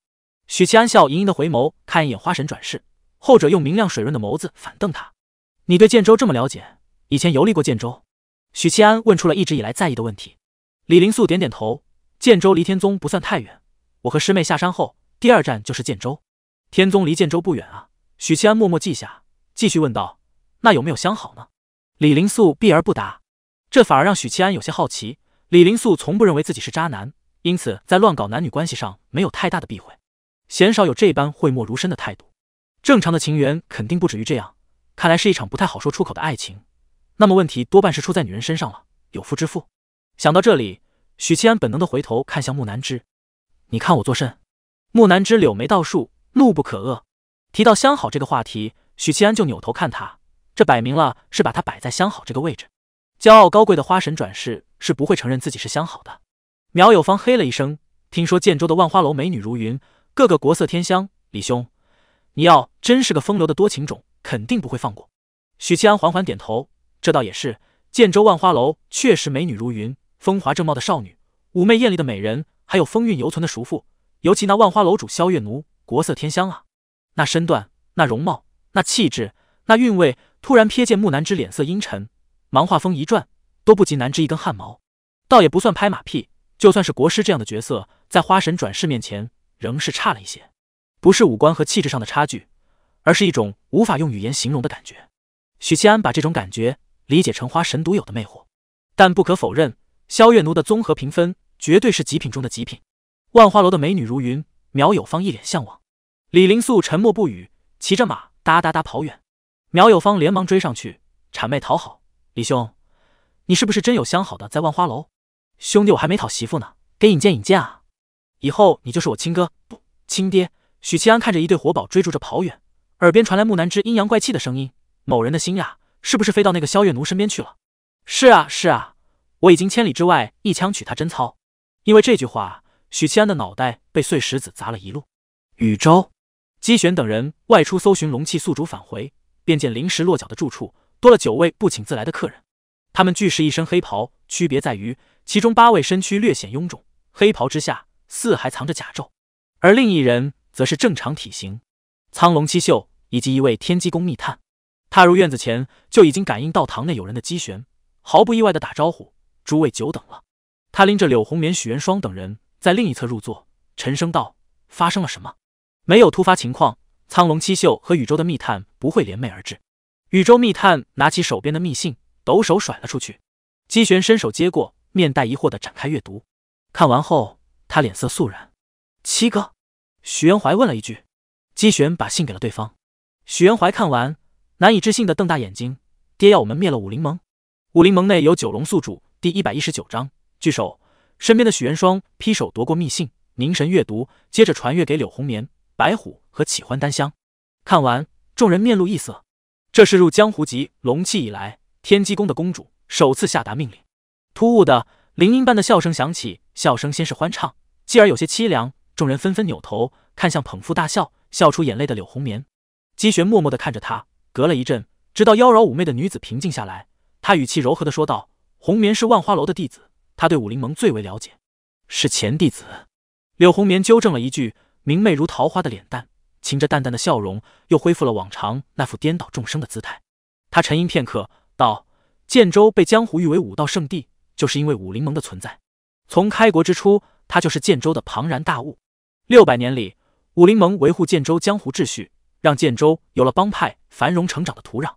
S1: 许七安笑盈盈的回眸看一眼花神转世，后者用明亮水润的眸子反瞪他。你对建州这么了解，以前游历过建州？许七安问出了一直以来在意的问题。李灵素点点头，建州离天宗不算太远，我和师妹下山后，第二站就是建州。天宗离建州不远啊。许七安默默记下，继续问道：那有没有相好呢？李灵素避而不答。这反而让许七安有些好奇。李灵素从不认为自己是渣男，因此在乱搞男女关系上没有太大的避讳，鲜少有这般讳莫如深的态度。正常的情缘肯定不止于这样，看来是一场不太好说出口的爱情。那么问题多半是出在女人身上了，有夫之妇。想到这里，许七安本能的回头看向木南枝：“你看我作甚？”木南枝柳眉倒竖，怒不可遏。提到相好这个话题，许七安就扭头看他，这摆明了是把他摆在相好这个位置。骄傲高贵的花神转世是不会承认自己是相好的。苗有芳嘿了一声，听说建州的万花楼美女如云，个个国色天香。李兄，你要真是个风流的多情种，肯定不会放过。许七安缓缓点头，这倒也是。建州万花楼确实美女如云，风华正茂的少女，妩媚艳丽的美人，还有风韵犹存的熟妇。尤其那万花楼主萧月奴，国色天香啊！那身段，那容貌，那气质，那韵味。突然瞥见木南之脸色阴沉。忙画风一转，都不及南枝一根汗毛，倒也不算拍马屁。就算是国师这样的角色，在花神转世面前，仍是差了一些。不是五官和气质上的差距，而是一种无法用语言形容的感觉。许七安把这种感觉理解成花神独有的魅惑，但不可否认，萧月奴的综合评分绝对是极品中的极品。万花楼的美女如云，苗有芳一脸向往。李灵素沉默不语，骑着马哒哒哒跑远。苗有芳连忙追上去，谄媚讨好。李兄，你是不是真有相好的在万花楼？兄弟，我还没讨媳妇呢，给引荐引荐啊！以后你就是我亲哥，不亲爹。许七安看着一对活宝追逐着跑远，耳边传来木南枝阴阳怪气的声音：“某人的心呀，是不是飞到那个萧月奴身边去了？”“是啊，是啊，我已经千里之外一枪取他贞操。”因为这句话，许七安的脑袋被碎石子砸了一路。禹州、姬玄等人外出搜寻龙气宿主返回，便见临时落脚的住处。多了九位不请自来的客人，他们俱是一身黑袍，区别在于其中八位身躯略显臃肿，黑袍之下似还藏着甲胄，而另一人则是正常体型，苍龙七秀以及一位天机宫密探。踏入院子前，就已经感应到堂内有人的机旋，毫不意外的打招呼：“诸位久等了。”他拎着柳红棉、许元霜等人在另一侧入座，沉声道：“发生了什么？没有突发情况，苍龙七秀和宇宙的密探不会联袂而至。”宇宙密探拿起手边的密信，抖手甩了出去。姬玄伸手接过，面带疑惑的展开阅读。看完后，他脸色肃然。七哥，许元怀问了一句。姬玄把信给了对方。许元怀看完，难以置信的瞪大眼睛：“爹要我们灭了武林盟？武林盟内有九龙宿主，第一百一十九章。”聚首，身边的许元双劈手夺过密信，凝神阅读，接着传阅给柳红棉、白虎和启欢丹香。看完，众人面露异色。这是入江湖集龙气以来，天机宫的宫主首次下达命令。突兀的铃音般的笑声响起，笑声先是欢畅，继而有些凄凉。众人纷纷扭头看向捧腹大笑。笑出眼泪的柳红棉，姬玄默默的看着他，隔了一阵，直到妖娆妩媚的女子平静下来，他语气柔和的说道：“红棉是万花楼的弟子，他对武林盟最为了解，是前弟子。”柳红棉纠正了一句，明媚如桃花的脸蛋，噙着淡淡的笑容，又恢复了往常那副颠倒众生的姿态。他沉吟片刻，道：“剑州被江湖誉为武道圣地，就是因为武林盟的存在。从开国之初，他就是建州的庞然大物。六百年里。”武林盟维护建州江湖秩序，让建州有了帮派繁荣成长的土壤。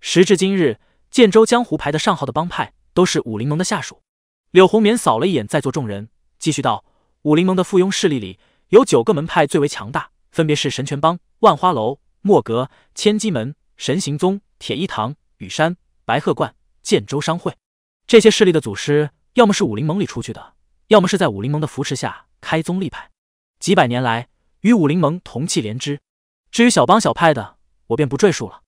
S1: 时至今日，建州江湖排得上号的帮派都是武林盟的下属。柳红棉扫了一眼在座众人，继续道：“武林盟的附庸势力里有九个门派最为强大，分别是神拳帮、万花楼、墨阁、千机门、神行宗、铁衣堂、羽山、白鹤观、建州商会。这些势力的祖师，要么是武林盟里出去的，要么是在武林盟的扶持下开宗立派。几百年来。”与武林盟同气连枝，至于小帮小派的，我便不赘述了。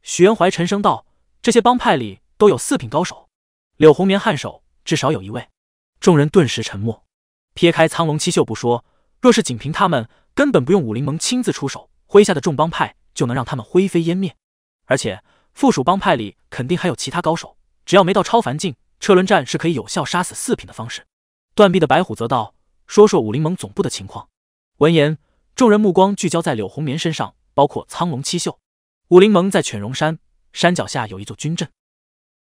S1: 许元怀沉声道：“这些帮派里都有四品高手。”柳红棉颔首：“至少有一位。”众人顿时沉默。撇开苍龙七秀不说，若是仅凭他们，根本不用武林盟亲自出手，麾下的众帮派就能让他们灰飞烟灭。而且附属帮派里肯定还有其他高手，只要没到超凡境，车轮战是可以有效杀死四品的方式。断臂的白虎则道：“说说武林盟总部的情况。”闻言。众人目光聚焦在柳红棉身上，包括苍龙七秀。武林盟在犬戎山山脚下有一座军阵，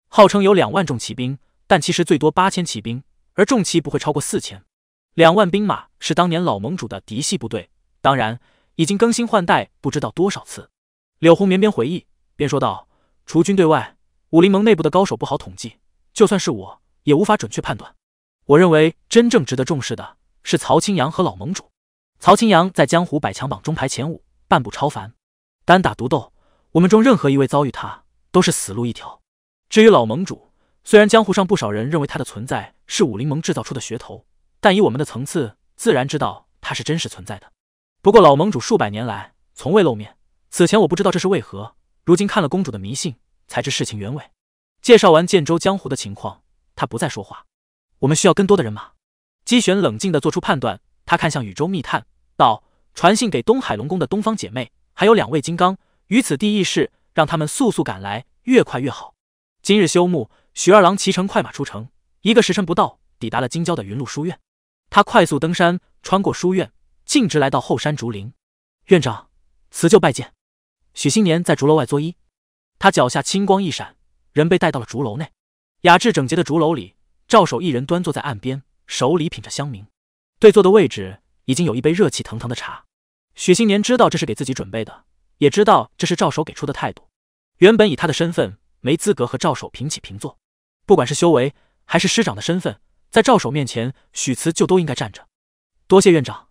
S1: 号称有两万重骑兵，但其实最多八千骑兵，而重骑不会超过四千。两万兵马是当年老盟主的嫡系部队，当然已经更新换代不知道多少次。柳红棉边回忆边说道：“除军队外，武林盟内部的高手不好统计，就算是我也无法准确判断。我认为真正值得重视的是曹青阳和老盟主。”曹青阳在江湖百强榜中排前五，半步超凡。单打独斗，我们中任何一位遭遇他，都是死路一条。至于老盟主，虽然江湖上不少人认为他的存在是武林盟制造出的噱头，但以我们的层次，自然知道他是真实存在的。不过老盟主数百年来从未露面，此前我不知道这是为何。如今看了公主的迷信，才知事情原委。介绍完建州江湖的情况，他不再说话。我们需要更多的人马。姬玄冷静地做出判断，他看向宇宙密探。道传信给东海龙宫的东方姐妹，还有两位金刚，于此地议事，让他们速速赶来，越快越好。今日休沐，许二郎骑乘快马出城，一个时辰不到，抵达了京郊的云露书院。他快速登山，穿过书院，径直来到后山竹林。院长，辞旧拜见。许新年在竹楼外作揖，他脚下青光一闪，人被带到了竹楼内。雅致整洁的竹楼里，赵守一人端坐在岸边，手里品着香茗，对坐的位置。已经有一杯热气腾腾的茶，许新年知道这是给自己准备的，也知道这是赵守给出的态度。原本以他的身份没资格和赵守平起平坐，不管是修为还是师长的身份，在赵守面前，许慈就都应该站着。多谢院长。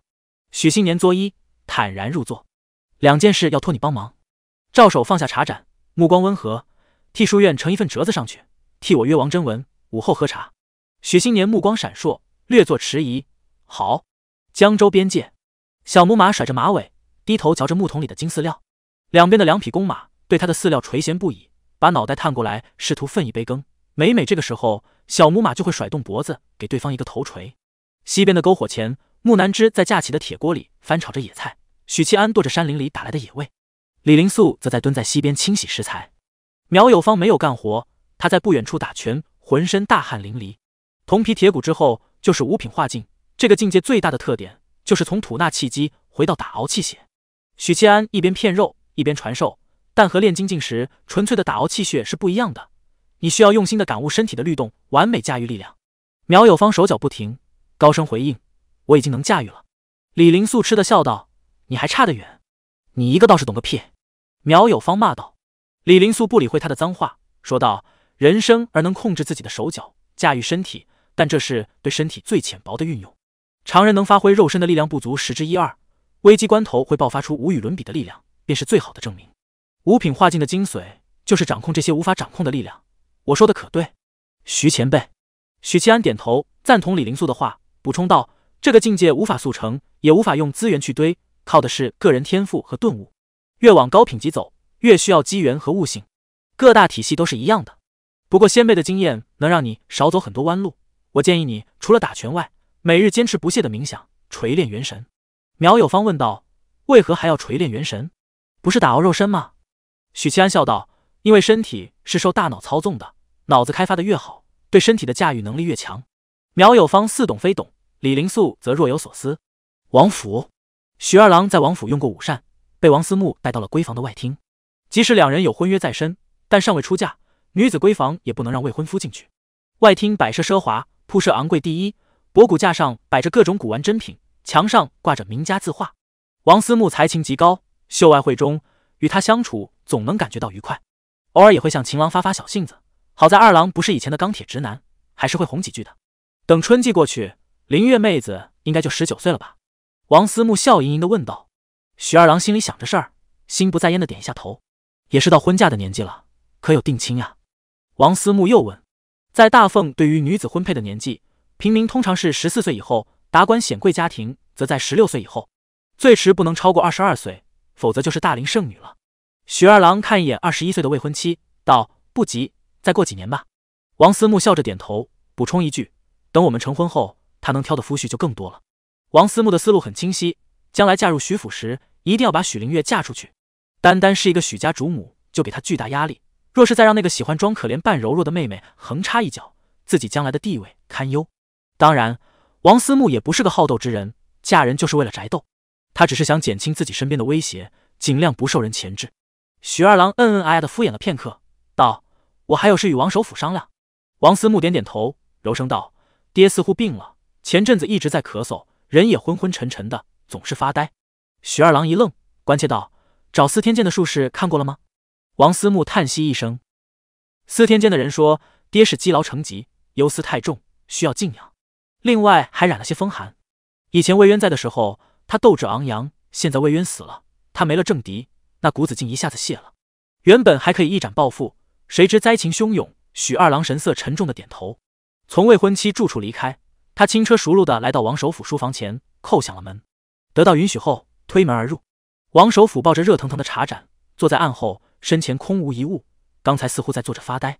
S1: 许新年作揖，坦然入座。两件事要托你帮忙。赵守放下茶盏，目光温和，替书院呈一份折子上去，替我约王真文午后喝茶。许新年目光闪烁，略作迟疑。好。江州边界，小母马甩着马尾，低头嚼着木桶里的金饲料。两边的两匹公马对他的饲料垂涎不已，把脑袋探过来，试图分一杯羹。每每这个时候，小母马就会甩动脖子，给对方一个头锤。西边的篝火前，木南枝在架起的铁锅里翻炒着野菜，许七安剁着山林里打来的野味，李灵素则在蹲在溪边清洗食材。苗有芳没有干活，他在不远处打拳，浑身大汗淋漓。铜皮铁骨之后，就是五品化境。这个境界最大的特点就是从吐纳气机回到打熬气血。许七安一边片肉一边传授，但和练精进时纯粹的打熬气血是不一样的。你需要用心的感悟身体的律动，完美驾驭力量。苗有芳手脚不停，高声回应：“我已经能驾驭了。”李灵素吃的笑道：“你还差得远，你一个道士懂个屁！”苗有芳骂道。李灵素不理会他的脏话，说道：“人生而能控制自己的手脚，驾驭身体，但这是对身体最浅薄的运用。”常人能发挥肉身的力量不足十之一二，危机关头会爆发出无与伦比的力量，便是最好的证明。五品化境的精髓就是掌控这些无法掌控的力量。我说的可对？徐前辈，许七安点头赞同李灵素的话，补充道：“这个境界无法速成，也无法用资源去堆，靠的是个人天赋和顿悟。越往高品级走，越需要机缘和悟性。各大体系都是一样的。不过先辈的经验能让你少走很多弯路。我建议你除了打拳外，每日坚持不懈的冥想、锤炼元神。”苗有芳问道：“为何还要锤炼元神？不是打熬肉身吗？”许七安笑道：“因为身体是受大脑操纵的，脑子开发的越好，对身体的驾驭能力越强。”苗有芳似懂非懂，李灵素则若有所思。王府，许二郎在王府用过午膳，被王思慕带到了闺房的外厅。即使两人有婚约在身，但尚未出嫁，女子闺房也不能让未婚夫进去。外厅摆设奢华，铺设昂贵，第一博古架上摆着各种古玩珍品。墙上挂着名家字画，王思慕才情极高，秀外慧中，与他相处总能感觉到愉快。偶尔也会向情郎发发小性子，好在二郎不是以前的钢铁直男，还是会哄几句的。等春季过去，林月妹子应该就十九岁了吧？王思慕笑盈盈的问道。许二郎心里想着事儿，心不在焉的点一下头，也是到婚嫁的年纪了，可有定亲呀？王思慕又问。在大凤对于女子婚配的年纪，平民通常是十四岁以后。达官显贵家庭则在十六岁以后，最迟不能超过二十二岁，否则就是大龄剩女了。许二郎看一眼二十一岁的未婚妻，道：“不急，再过几年吧。”王思慕笑着点头，补充一句：“等我们成婚后，他能挑的夫婿就更多了。”王思慕的思路很清晰，将来嫁入徐府时，一定要把许灵月嫁出去。单单是一个许家主母，就给他巨大压力。若是再让那个喜欢装可怜扮柔弱的妹妹横插一脚，自己将来的地位堪忧。当然。王思慕也不是个好斗之人，嫁人就是为了宅斗，他只是想减轻自己身边的威胁，尽量不受人钳制。许二郎嗯嗯啊啊的敷衍了片刻，道：“我还有事与王首府商量。”王思慕点点头，柔声道：“爹似乎病了，前阵子一直在咳嗽，人也昏昏沉沉的，总是发呆。”许二郎一愣，关切道：“找司天监的术士看过了吗？”王思慕叹息一声：“司天监的人说，爹是积劳成疾，忧思太重，需要静养。”另外还染了些风寒。以前魏渊在的时候，他斗志昂扬；现在魏渊死了，他没了政敌，那股子劲一下子泄了。原本还可以一展抱负，谁知灾情汹涌。许二郎神色沉重的点头，从未婚妻住处离开，他轻车熟路的来到王首府书房前，叩响了门。得到允许后，推门而入。王首府抱着热腾腾的茶盏，坐在案后，身前空无一物，刚才似乎在坐着发呆。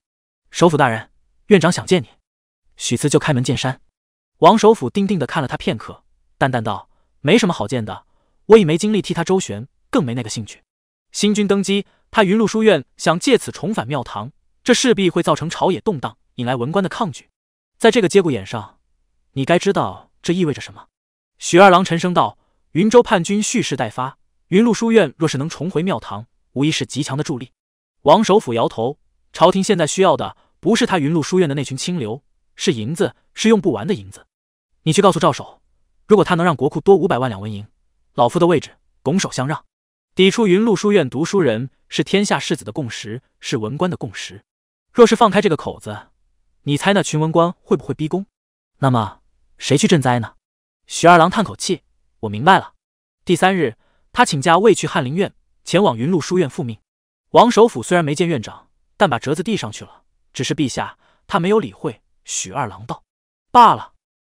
S1: 首府大人，院长想见你。许慈就开门见山。王首府定定的看了他片刻，淡淡道：“没什么好见的，我已没精力替他周旋，更没那个兴趣。新君登基，他云麓书院想借此重返庙堂，这势必会造成朝野动荡，引来文官的抗拒。在这个节骨眼上，你该知道这意味着什么。”许二郎沉声道：“云州叛军蓄势待发，云麓书院若是能重回庙堂，无疑是极强的助力。”王首府摇头：“朝廷现在需要的不是他云麓书院的那群清流。”是银子，是用不完的银子。你去告诉赵守，如果他能让国库多五百万两纹银，老夫的位置拱手相让。抵触云麓书院读书人是天下士子的共识，是文官的共识。若是放开这个口子，你猜那群文官会不会逼宫？那么谁去赈灾呢？许二郎叹口气，我明白了。第三日，他请假未去翰林院，前往云麓书院复命。王首府虽然没见院长，但把折子递上去了。只是陛下，他没有理会。许二郎道：“罢了。”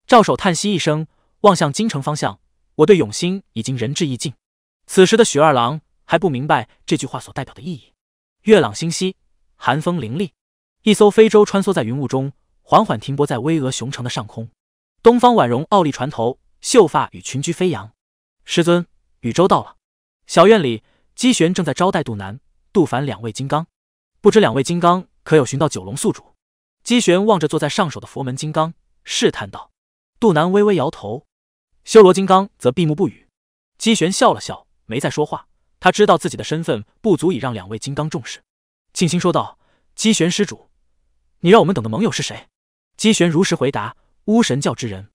S1: 赵守叹息一声，望向京城方向：“我对永兴已经仁至义尽。”此时的许二郎还不明白这句话所代表的意义。月朗星稀，寒风凌厉，一艘飞舟穿梭在云雾中，缓缓停泊在巍峨雄城的上空。东方婉容傲立船头，秀发与裙裾飞扬。师尊，禹舟到了。小院里，姬玄正在招待杜南、杜凡两位金刚，不知两位金刚可有寻到九龙宿主？姬玄望着坐在上首的佛门金刚，试探道：“杜南微微摇头，修罗金刚则闭目不语。”姬玄笑了笑，没再说话。他知道自己的身份不足以让两位金刚重视。静心说道：“姬玄施主，你让我们等的盟友是谁？”姬玄如实回答：“巫神教之人。”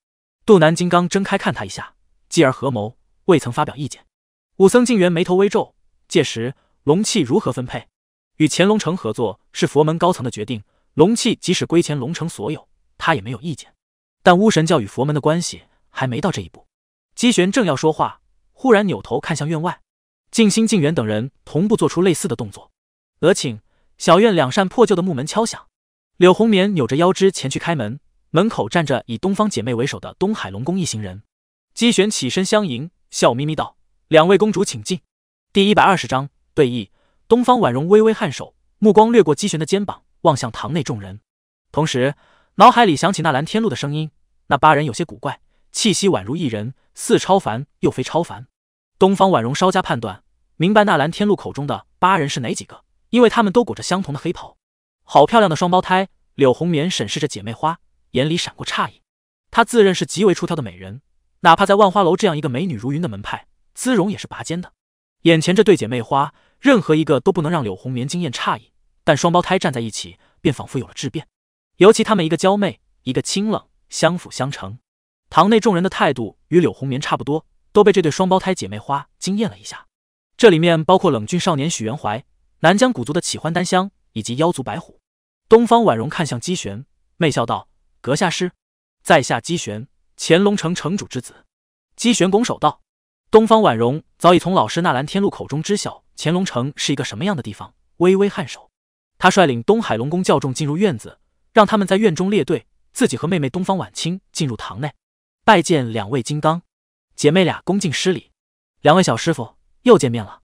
S1: 杜南金刚睁开看他一下，继而合谋，未曾发表意见。武僧静元眉头微皱，届时龙气如何分配？与乾隆城合作是佛门高层的决定。龙气即使归乾龙城所有，他也没有意见。但巫神教与佛门的关系还没到这一步。姬玄正要说话，忽然扭头看向院外，静心、静远等人同步做出类似的动作。额请小院两扇破旧的木门敲响，柳红棉扭着腰肢前去开门，门口站着以东方姐妹为首的东海龙宫一行人。姬玄起身相迎，笑眯眯道：“两位公主，请进。”第一百二十章对弈。东方婉容微微颔首，目光掠过姬玄的肩膀，望向堂内众人，同时脑海里响起纳兰天路的声音：“那八人有些古怪，气息宛如一人，似超凡又非超凡。”东方婉容稍加判断，明白纳兰天路口中的八人是哪几个，因为他们都裹着相同的黑袍。好漂亮的双胞胎！柳红棉审视着姐妹花，眼里闪过诧异。她自认是极为出挑的美人，哪怕在万花楼这样一个美女如云的门派，姿容也是拔尖的。眼前这对姐妹花。任何一个都不能让柳红棉惊艳诧异，但双胞胎站在一起，便仿佛有了质变。尤其她们一个娇媚，一个清冷，相辅相成。堂内众人的态度与柳红棉差不多，都被这对双胞胎姐妹花惊艳了一下。这里面包括冷峻少年许元怀、南疆古族的启欢丹香，以及妖族白虎。东方婉容看向姬玄，媚笑道：“阁下是？在下姬玄，乾隆城城主之子。”姬玄拱手道：“东方婉容早已从老师纳兰天禄口中知晓。”乾隆城是一个什么样的地方？微微颔首，他率领东海龙宫教众进入院子，让他们在院中列队，自己和妹妹东方婉清进入堂内，拜见两位金刚姐妹俩，恭敬施礼。两位小师傅又见面了。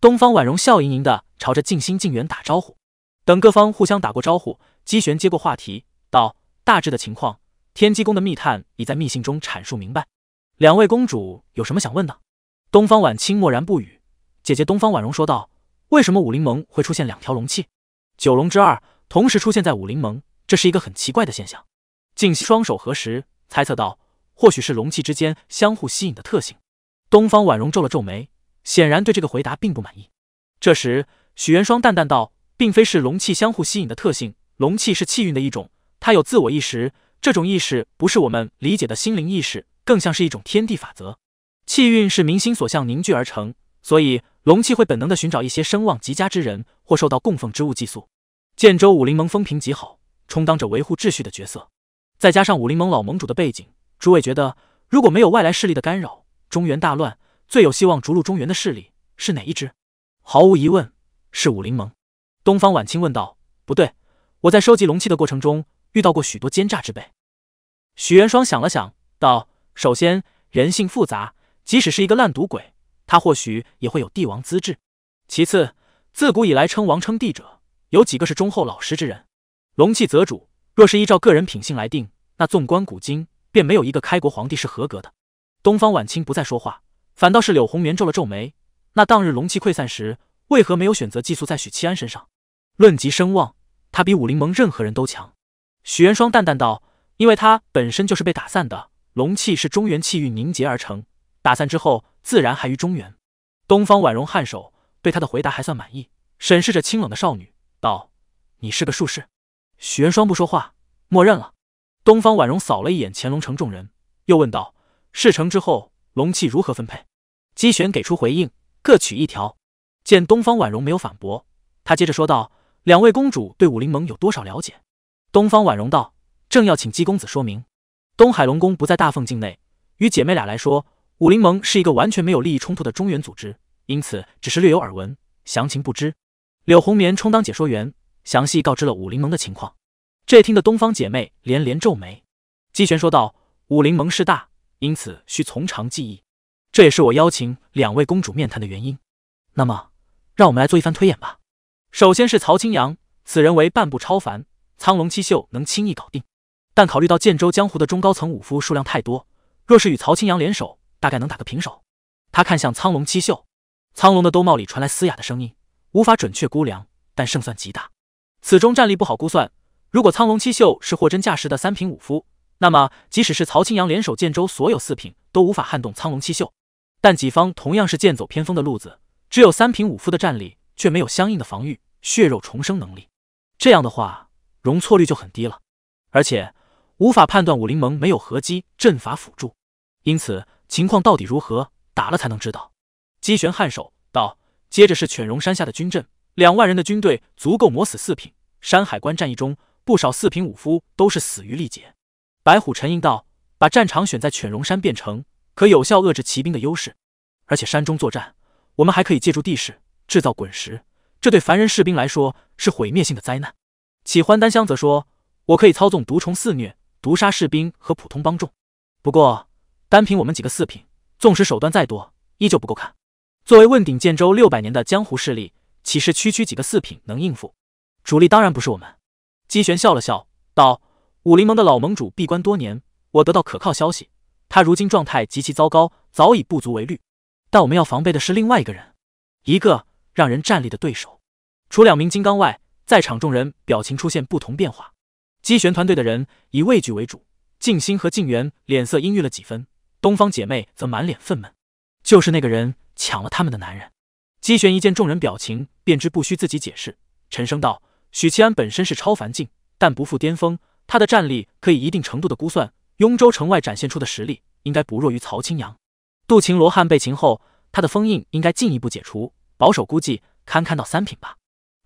S1: 东方婉容笑盈盈的朝着静心、静远打招呼。等各方互相打过招呼，姬玄接过话题道：“大致的情况，天机宫的密探已在密信中阐述明白。两位公主有什么想问的？”东方晚清默然不语。姐姐东方婉容说道：“为什么武林盟会出现两条龙气？九龙之二同时出现在武林盟，这是一个很奇怪的现象。”静双手合十，猜测道：“或许是龙气之间相互吸引的特性。”东方婉容皱了皱眉，显然对这个回答并不满意。这时，许元霜淡淡道：“并非是龙气相互吸引的特性，龙气是气运的一种，它有自我意识。这种意识不是我们理解的心灵意识，更像是一种天地法则。气运是民心所向凝聚而成，所以。”龙气会本能的寻找一些声望极佳之人或受到供奉之物寄宿。建州武林盟风评极好，充当着维护秩序的角色。再加上武林盟老盟主的背景，诸位觉得如果没有外来势力的干扰，中原大乱最有希望逐鹿中原的势力是哪一支？毫无疑问是武林盟。东方晚清问道：“不对，我在收集龙气的过程中遇到过许多奸诈之辈。”许元霜想了想，道：“首先，人性复杂，即使是一个烂赌鬼。”他或许也会有帝王资质。其次，自古以来称王称帝者，有几个是忠厚老实之人？龙气择主，若是依照个人品性来定，那纵观古今，便没有一个开国皇帝是合格的。东方晚清不再说话，反倒是柳红棉皱了皱眉。那当日龙气溃散时，为何没有选择寄宿在许七安身上？论及声望，他比武林盟任何人都强。许元霜淡淡道：“因为他本身就是被打散的，龙气是中原气运凝结而成。”打散之后，自然还于中原。东方婉容颔首，对他的回答还算满意，审视着清冷的少女，道：“你是个术士。”许元双不说话，默认了。东方婉容扫了一眼乾隆城众人，又问道：“事成之后，龙气如何分配？”姬玄给出回应：“各取一条。”见东方婉容没有反驳，他接着说道：“两位公主对武林盟有多少了解？”东方婉容道：“正要请姬公子说明。东海龙宫不在大凤境内，与姐妹俩来说。”武林盟是一个完全没有利益冲突的中原组织，因此只是略有耳闻，详情不知。柳红棉充当解说员，详细告知了武林盟的情况。这听得东方姐妹连连皱眉。姬玄说道：“武林盟势大，因此需从长计议，这也是我邀请两位公主面谈的原因。那么，让我们来做一番推演吧。首先是曹清阳，此人为半步超凡，苍龙七秀能轻易搞定。但考虑到建州江湖的中高层武夫数量太多，若是与曹清阳联手，大概能打个平手。他看向苍龙七秀，苍龙的兜帽里传来嘶哑的声音，无法准确估量，但胜算极大。此中战力不好估算。如果苍龙七秀是货真价实的三品武夫，那么即使是曹清阳联手建州所有四品，都无法撼动苍龙七秀。但己方同样是剑走偏锋的路子，只有三品武夫的战力，却没有相应的防御、血肉重生能力。这样的话，容错率就很低了，而且无法判断武林盟没有合击阵法辅助，因此。情况到底如何？打了才能知道。姬玄颔首道：“接着是犬戎山下的军阵，两万人的军队足够磨死四品。山海关战役中，不少四品武夫都是死于力竭。”白虎沉吟道：“把战场选在犬戎山便成，可有效遏制骑兵的优势。而且山中作战，我们还可以借助地势制造滚石，这对凡人士兵来说是毁灭性的灾难。启欢丹香则说：“我可以操纵毒虫肆虐，毒杀士兵和普通帮众。不过，单凭我们几个四品，纵使手段再多，依旧不够看。作为问鼎建州六百年的江湖势力，岂是区区几个四品能应付？主力当然不是我们。”姬玄笑了笑道：“武林盟的老盟主闭关多年，我得到可靠消息，他如今状态极其糟糕，早已不足为虑。但我们要防备的是另外一个人，一个让人战栗的对手。除两名金刚外。”在场众人表情出现不同变化，姬玄团队的人以畏惧为主，静心和静元脸色阴郁了几分，东方姐妹则满脸愤懑。就是那个人抢了他们的男人。姬玄一见众人表情，便知不需自己解释，沉声道：“许七安本身是超凡境，但不负巅峰，他的战力可以一定程度的估算，雍州城外展现出的实力应该不弱于曹青阳。杜晴罗汉被擒后，他的封印应该进一步解除，保守估计堪堪到三品吧。”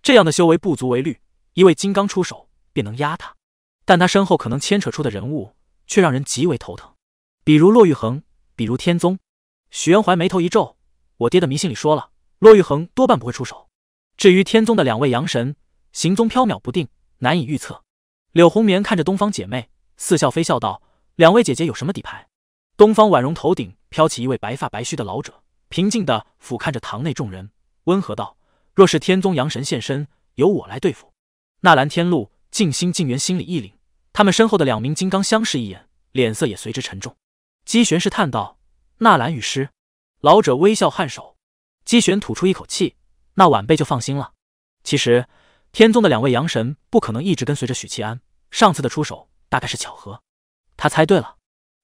S1: 这样的修为不足为虑，一位金刚出手便能压他，但他身后可能牵扯出的人物却让人极为头疼，比如骆玉衡，比如天宗。许元怀眉头一皱：“我爹的迷信里说了，骆玉衡多半不会出手。至于天宗的两位阳神，行踪飘渺不定，难以预测。”柳红棉看着东方姐妹，似笑非笑道：“两位姐姐有什么底牌？”东方婉容头顶飘起一位白发白须的老者，平静的俯瞰着堂内众人，温和道。若是天宗阳神现身，由我来对付。纳兰天禄、静心、静元心里一凛，他们身后的两名金刚相视一眼，脸色也随之沉重。姬玄试探道：“纳兰与师？”老者微笑颔首。姬玄吐出一口气：“那晚辈就放心了。其实，天宗的两位阳神不可能一直跟随着许七安，上次的出手大概是巧合。他猜对了。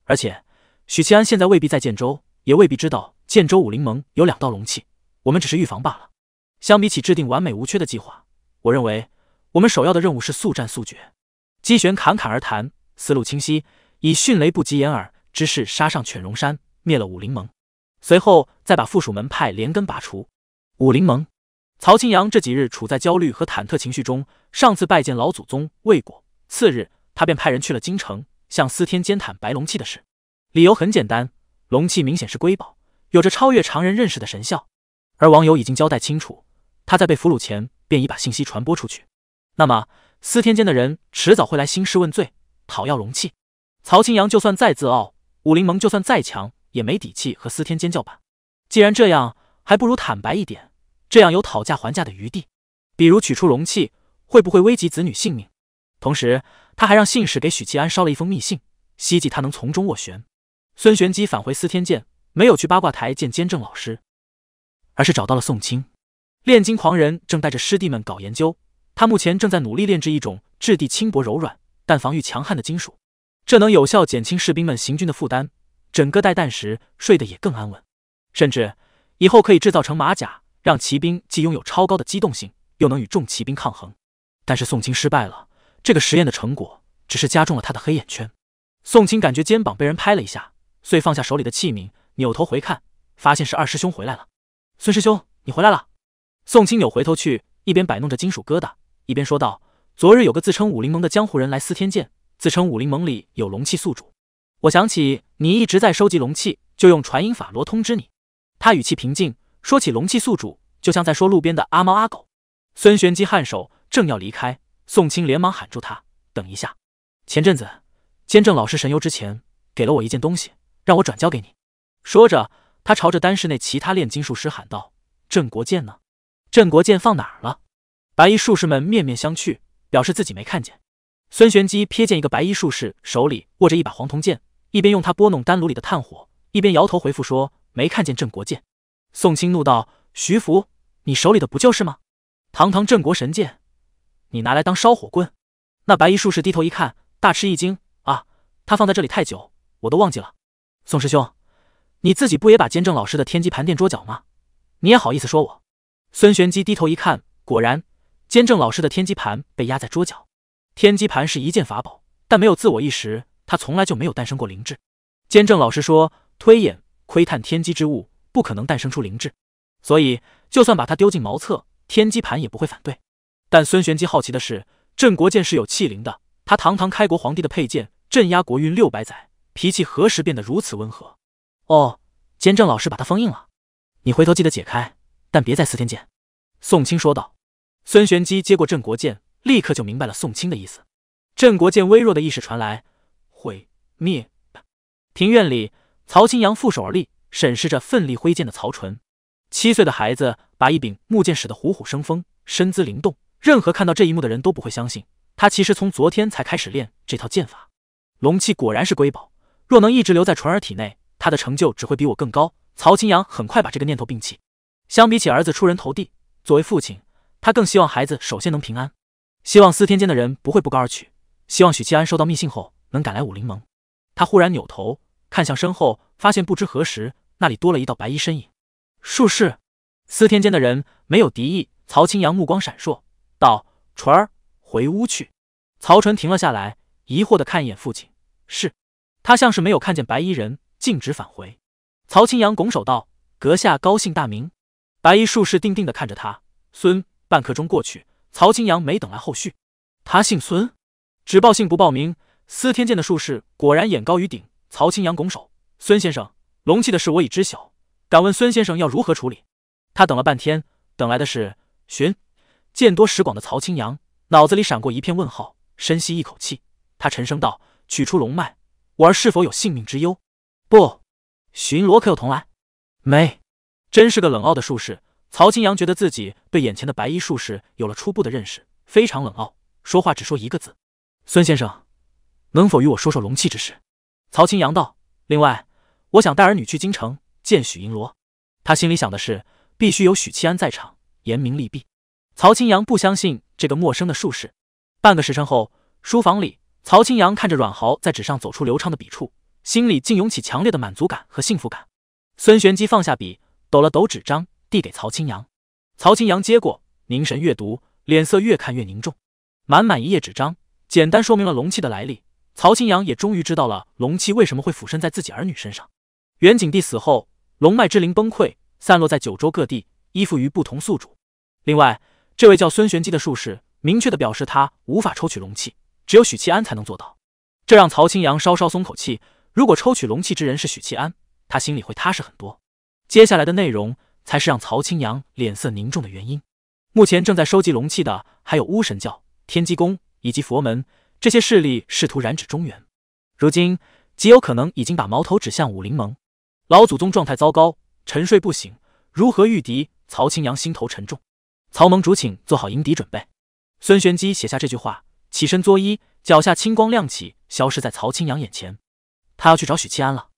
S1: 而且，许七安现在未必在建州，也未必知道建州武林盟有两道龙气，我们只是预防罢了。”相比起制定完美无缺的计划，我认为我们首要的任务是速战速决。姬玄侃侃而谈，思路清晰，以迅雷不及掩耳之势杀上犬戎山，灭了武林盟，随后再把附属门派连根拔除。武林盟，曹青阳这几日处在焦虑和忐忑情绪中。上次拜见老祖宗未果，次日他便派人去了京城，向司天监坦白龙气的事。理由很简单，龙气明显是瑰宝，有着超越常人认识的神效，而网友已经交代清楚。他在被俘虏前便已把信息传播出去，那么司天监的人迟早会来兴师问罪，讨要龙气。曹青阳就算再自傲，武林盟就算再强，也没底气和司天监叫板。既然这样，还不如坦白一点，这样有讨价还价的余地。比如取出龙器，会不会危及子女性命？同时，他还让信使给许七安捎了一封密信，希冀他能从中斡旋。孙玄机返回司天监，没有去八卦台见监正老师，而是找到了宋清。炼金狂人正带着师弟们搞研究，他目前正在努力炼制一种质地轻薄柔软但防御强悍的金属，这能有效减轻士兵们行军的负担，整个带弹时睡得也更安稳。甚至以后可以制造成马甲，让骑兵既拥有超高的机动性，又能与重骑兵抗衡。但是宋清失败了，这个实验的成果只是加重了他的黑眼圈。宋清感觉肩膀被人拍了一下，遂放下手里的器皿，扭头回看，发现是二师兄回来了。孙师兄，你回来了。宋清扭回头去，一边摆弄着金属疙瘩，一边说道：“昨日有个自称武林盟的江湖人来司天剑，自称武林盟里有龙气宿主。我想起你一直在收集龙气，就用传音法罗通知你。”他语气平静，说起龙气宿主，就像在说路边的阿猫阿狗。孙玄机颔首，正要离开，宋清连忙喊住他：“等一下，前阵子监正老师神游之前，给了我一件东西，让我转交给你。”说着，他朝着丹室内其他炼金术师喊道：“镇国剑呢？”镇国剑放哪儿了？白衣术士们面面相觑，表示自己没看见。孙玄机瞥见一个白衣术士手里握着一把黄铜剑，一边用它拨弄丹炉里的炭火，一边摇头回复说：“没看见镇国剑。”宋清怒道：“徐福，你手里的不就是吗？堂堂镇国神剑，你拿来当烧火棍？”那白衣术士低头一看，大吃一惊：“啊，他放在这里太久，我都忘记了。宋师兄，你自己不也把监正老师的天机盘垫桌角吗？你也好意思说我？”孙玄机低头一看，果然，监正老师的天机盘被压在桌角。天机盘是一件法宝，但没有自我意识，它从来就没有诞生过灵智。监正老师说，推演、窥探天机之物，不可能诞生出灵智，所以就算把它丢进茅厕，天机盘也不会反对。但孙玄机好奇的是，镇国剑是有气灵的，他堂堂开国皇帝的佩剑，镇压国运六百载，脾气何时变得如此温和？哦，监正老师把它封印了。你回头记得解开，但别在四天见。”宋清说道。孙玄机接过镇国剑，立刻就明白了宋清的意思。镇国剑微弱的意识传来：“毁灭。”庭院里，曹清扬负手而立，审视着奋力挥剑的曹纯。七岁的孩子把一柄木剑使得虎虎生风，身姿灵动，任何看到这一幕的人都不会相信，他其实从昨天才开始练这套剑法。龙气果然是瑰宝，若能一直留在纯儿体内，他的成就只会比我更高。曹清扬很快把这个念头摒弃。相比起儿子出人头地，作为父亲，他更希望孩子首先能平安，希望司天监的人不会不告而取，希望许七安收到密信后能赶来武林盟。他忽然扭头看向身后，发现不知何时那里多了一道白衣身影。术士，司天监的人没有敌意。曹清阳目光闪烁，道：“纯儿，回屋去。”曹纯停了下来，疑惑的看一眼父亲。是。他像是没有看见白衣人，径直返回。曹清阳拱手道：“阁下高姓大名。”白衣术士定定的看着他。孙。半刻钟过去，曹清阳没等来后续。他姓孙，只报姓不报名。司天监的术士果然眼高于顶。曹清阳拱手：“孙先生，龙气的事我已知晓。”敢问孙先生要如何处理？他等了半天，等来的是寻见多识广的曹清阳，脑子里闪过一片问号，深吸一口气，他沉声道：“取出龙脉，我儿是否有性命之忧？”不，巡逻可有同来？没。真是个冷傲的术士。曹清扬觉得自己对眼前的白衣术士有了初步的认识，非常冷傲，说话只说一个字：“孙先生，能否与我说说龙气之事？”曹清扬道：“另外，我想带儿女去京城。”见许银罗，他心里想的是，必须有许七安在场，严明利弊。曹清扬不相信这个陌生的术士。半个时辰后，书房里，曹清扬看着阮豪在纸上走出流畅的笔触，心里竟涌起强烈的满足感和幸福感。孙玄机放下笔，抖了抖纸张，递给曹清扬。曹清扬接过，凝神阅读，脸色越看越凝重。满满一页纸张，简单说明了龙气的来历。曹清扬也终于知道了龙气为什么会附身在自己儿女身上。元景帝死后。龙脉之灵崩溃，散落在九州各地，依附于不同宿主。另外，这位叫孙玄机的术士明确的表示，他无法抽取龙气，只有许七安才能做到。这让曹清扬稍稍松口气。如果抽取龙气之人是许七安，他心里会踏实很多。接下来的内容才是让曹清阳脸色凝重的原因。目前正在收集龙气的还有巫神教、天机宫以及佛门这些势力，试图染指中原。如今极有可能已经把矛头指向武林盟。老祖宗状态糟糕，沉睡不醒，如何御敌？曹清阳心头沉重。曹盟主，请做好迎敌准备。孙玄机写下这句话，起身作揖，脚下青光亮起，消失在曹清阳眼前。他要去找许七安了。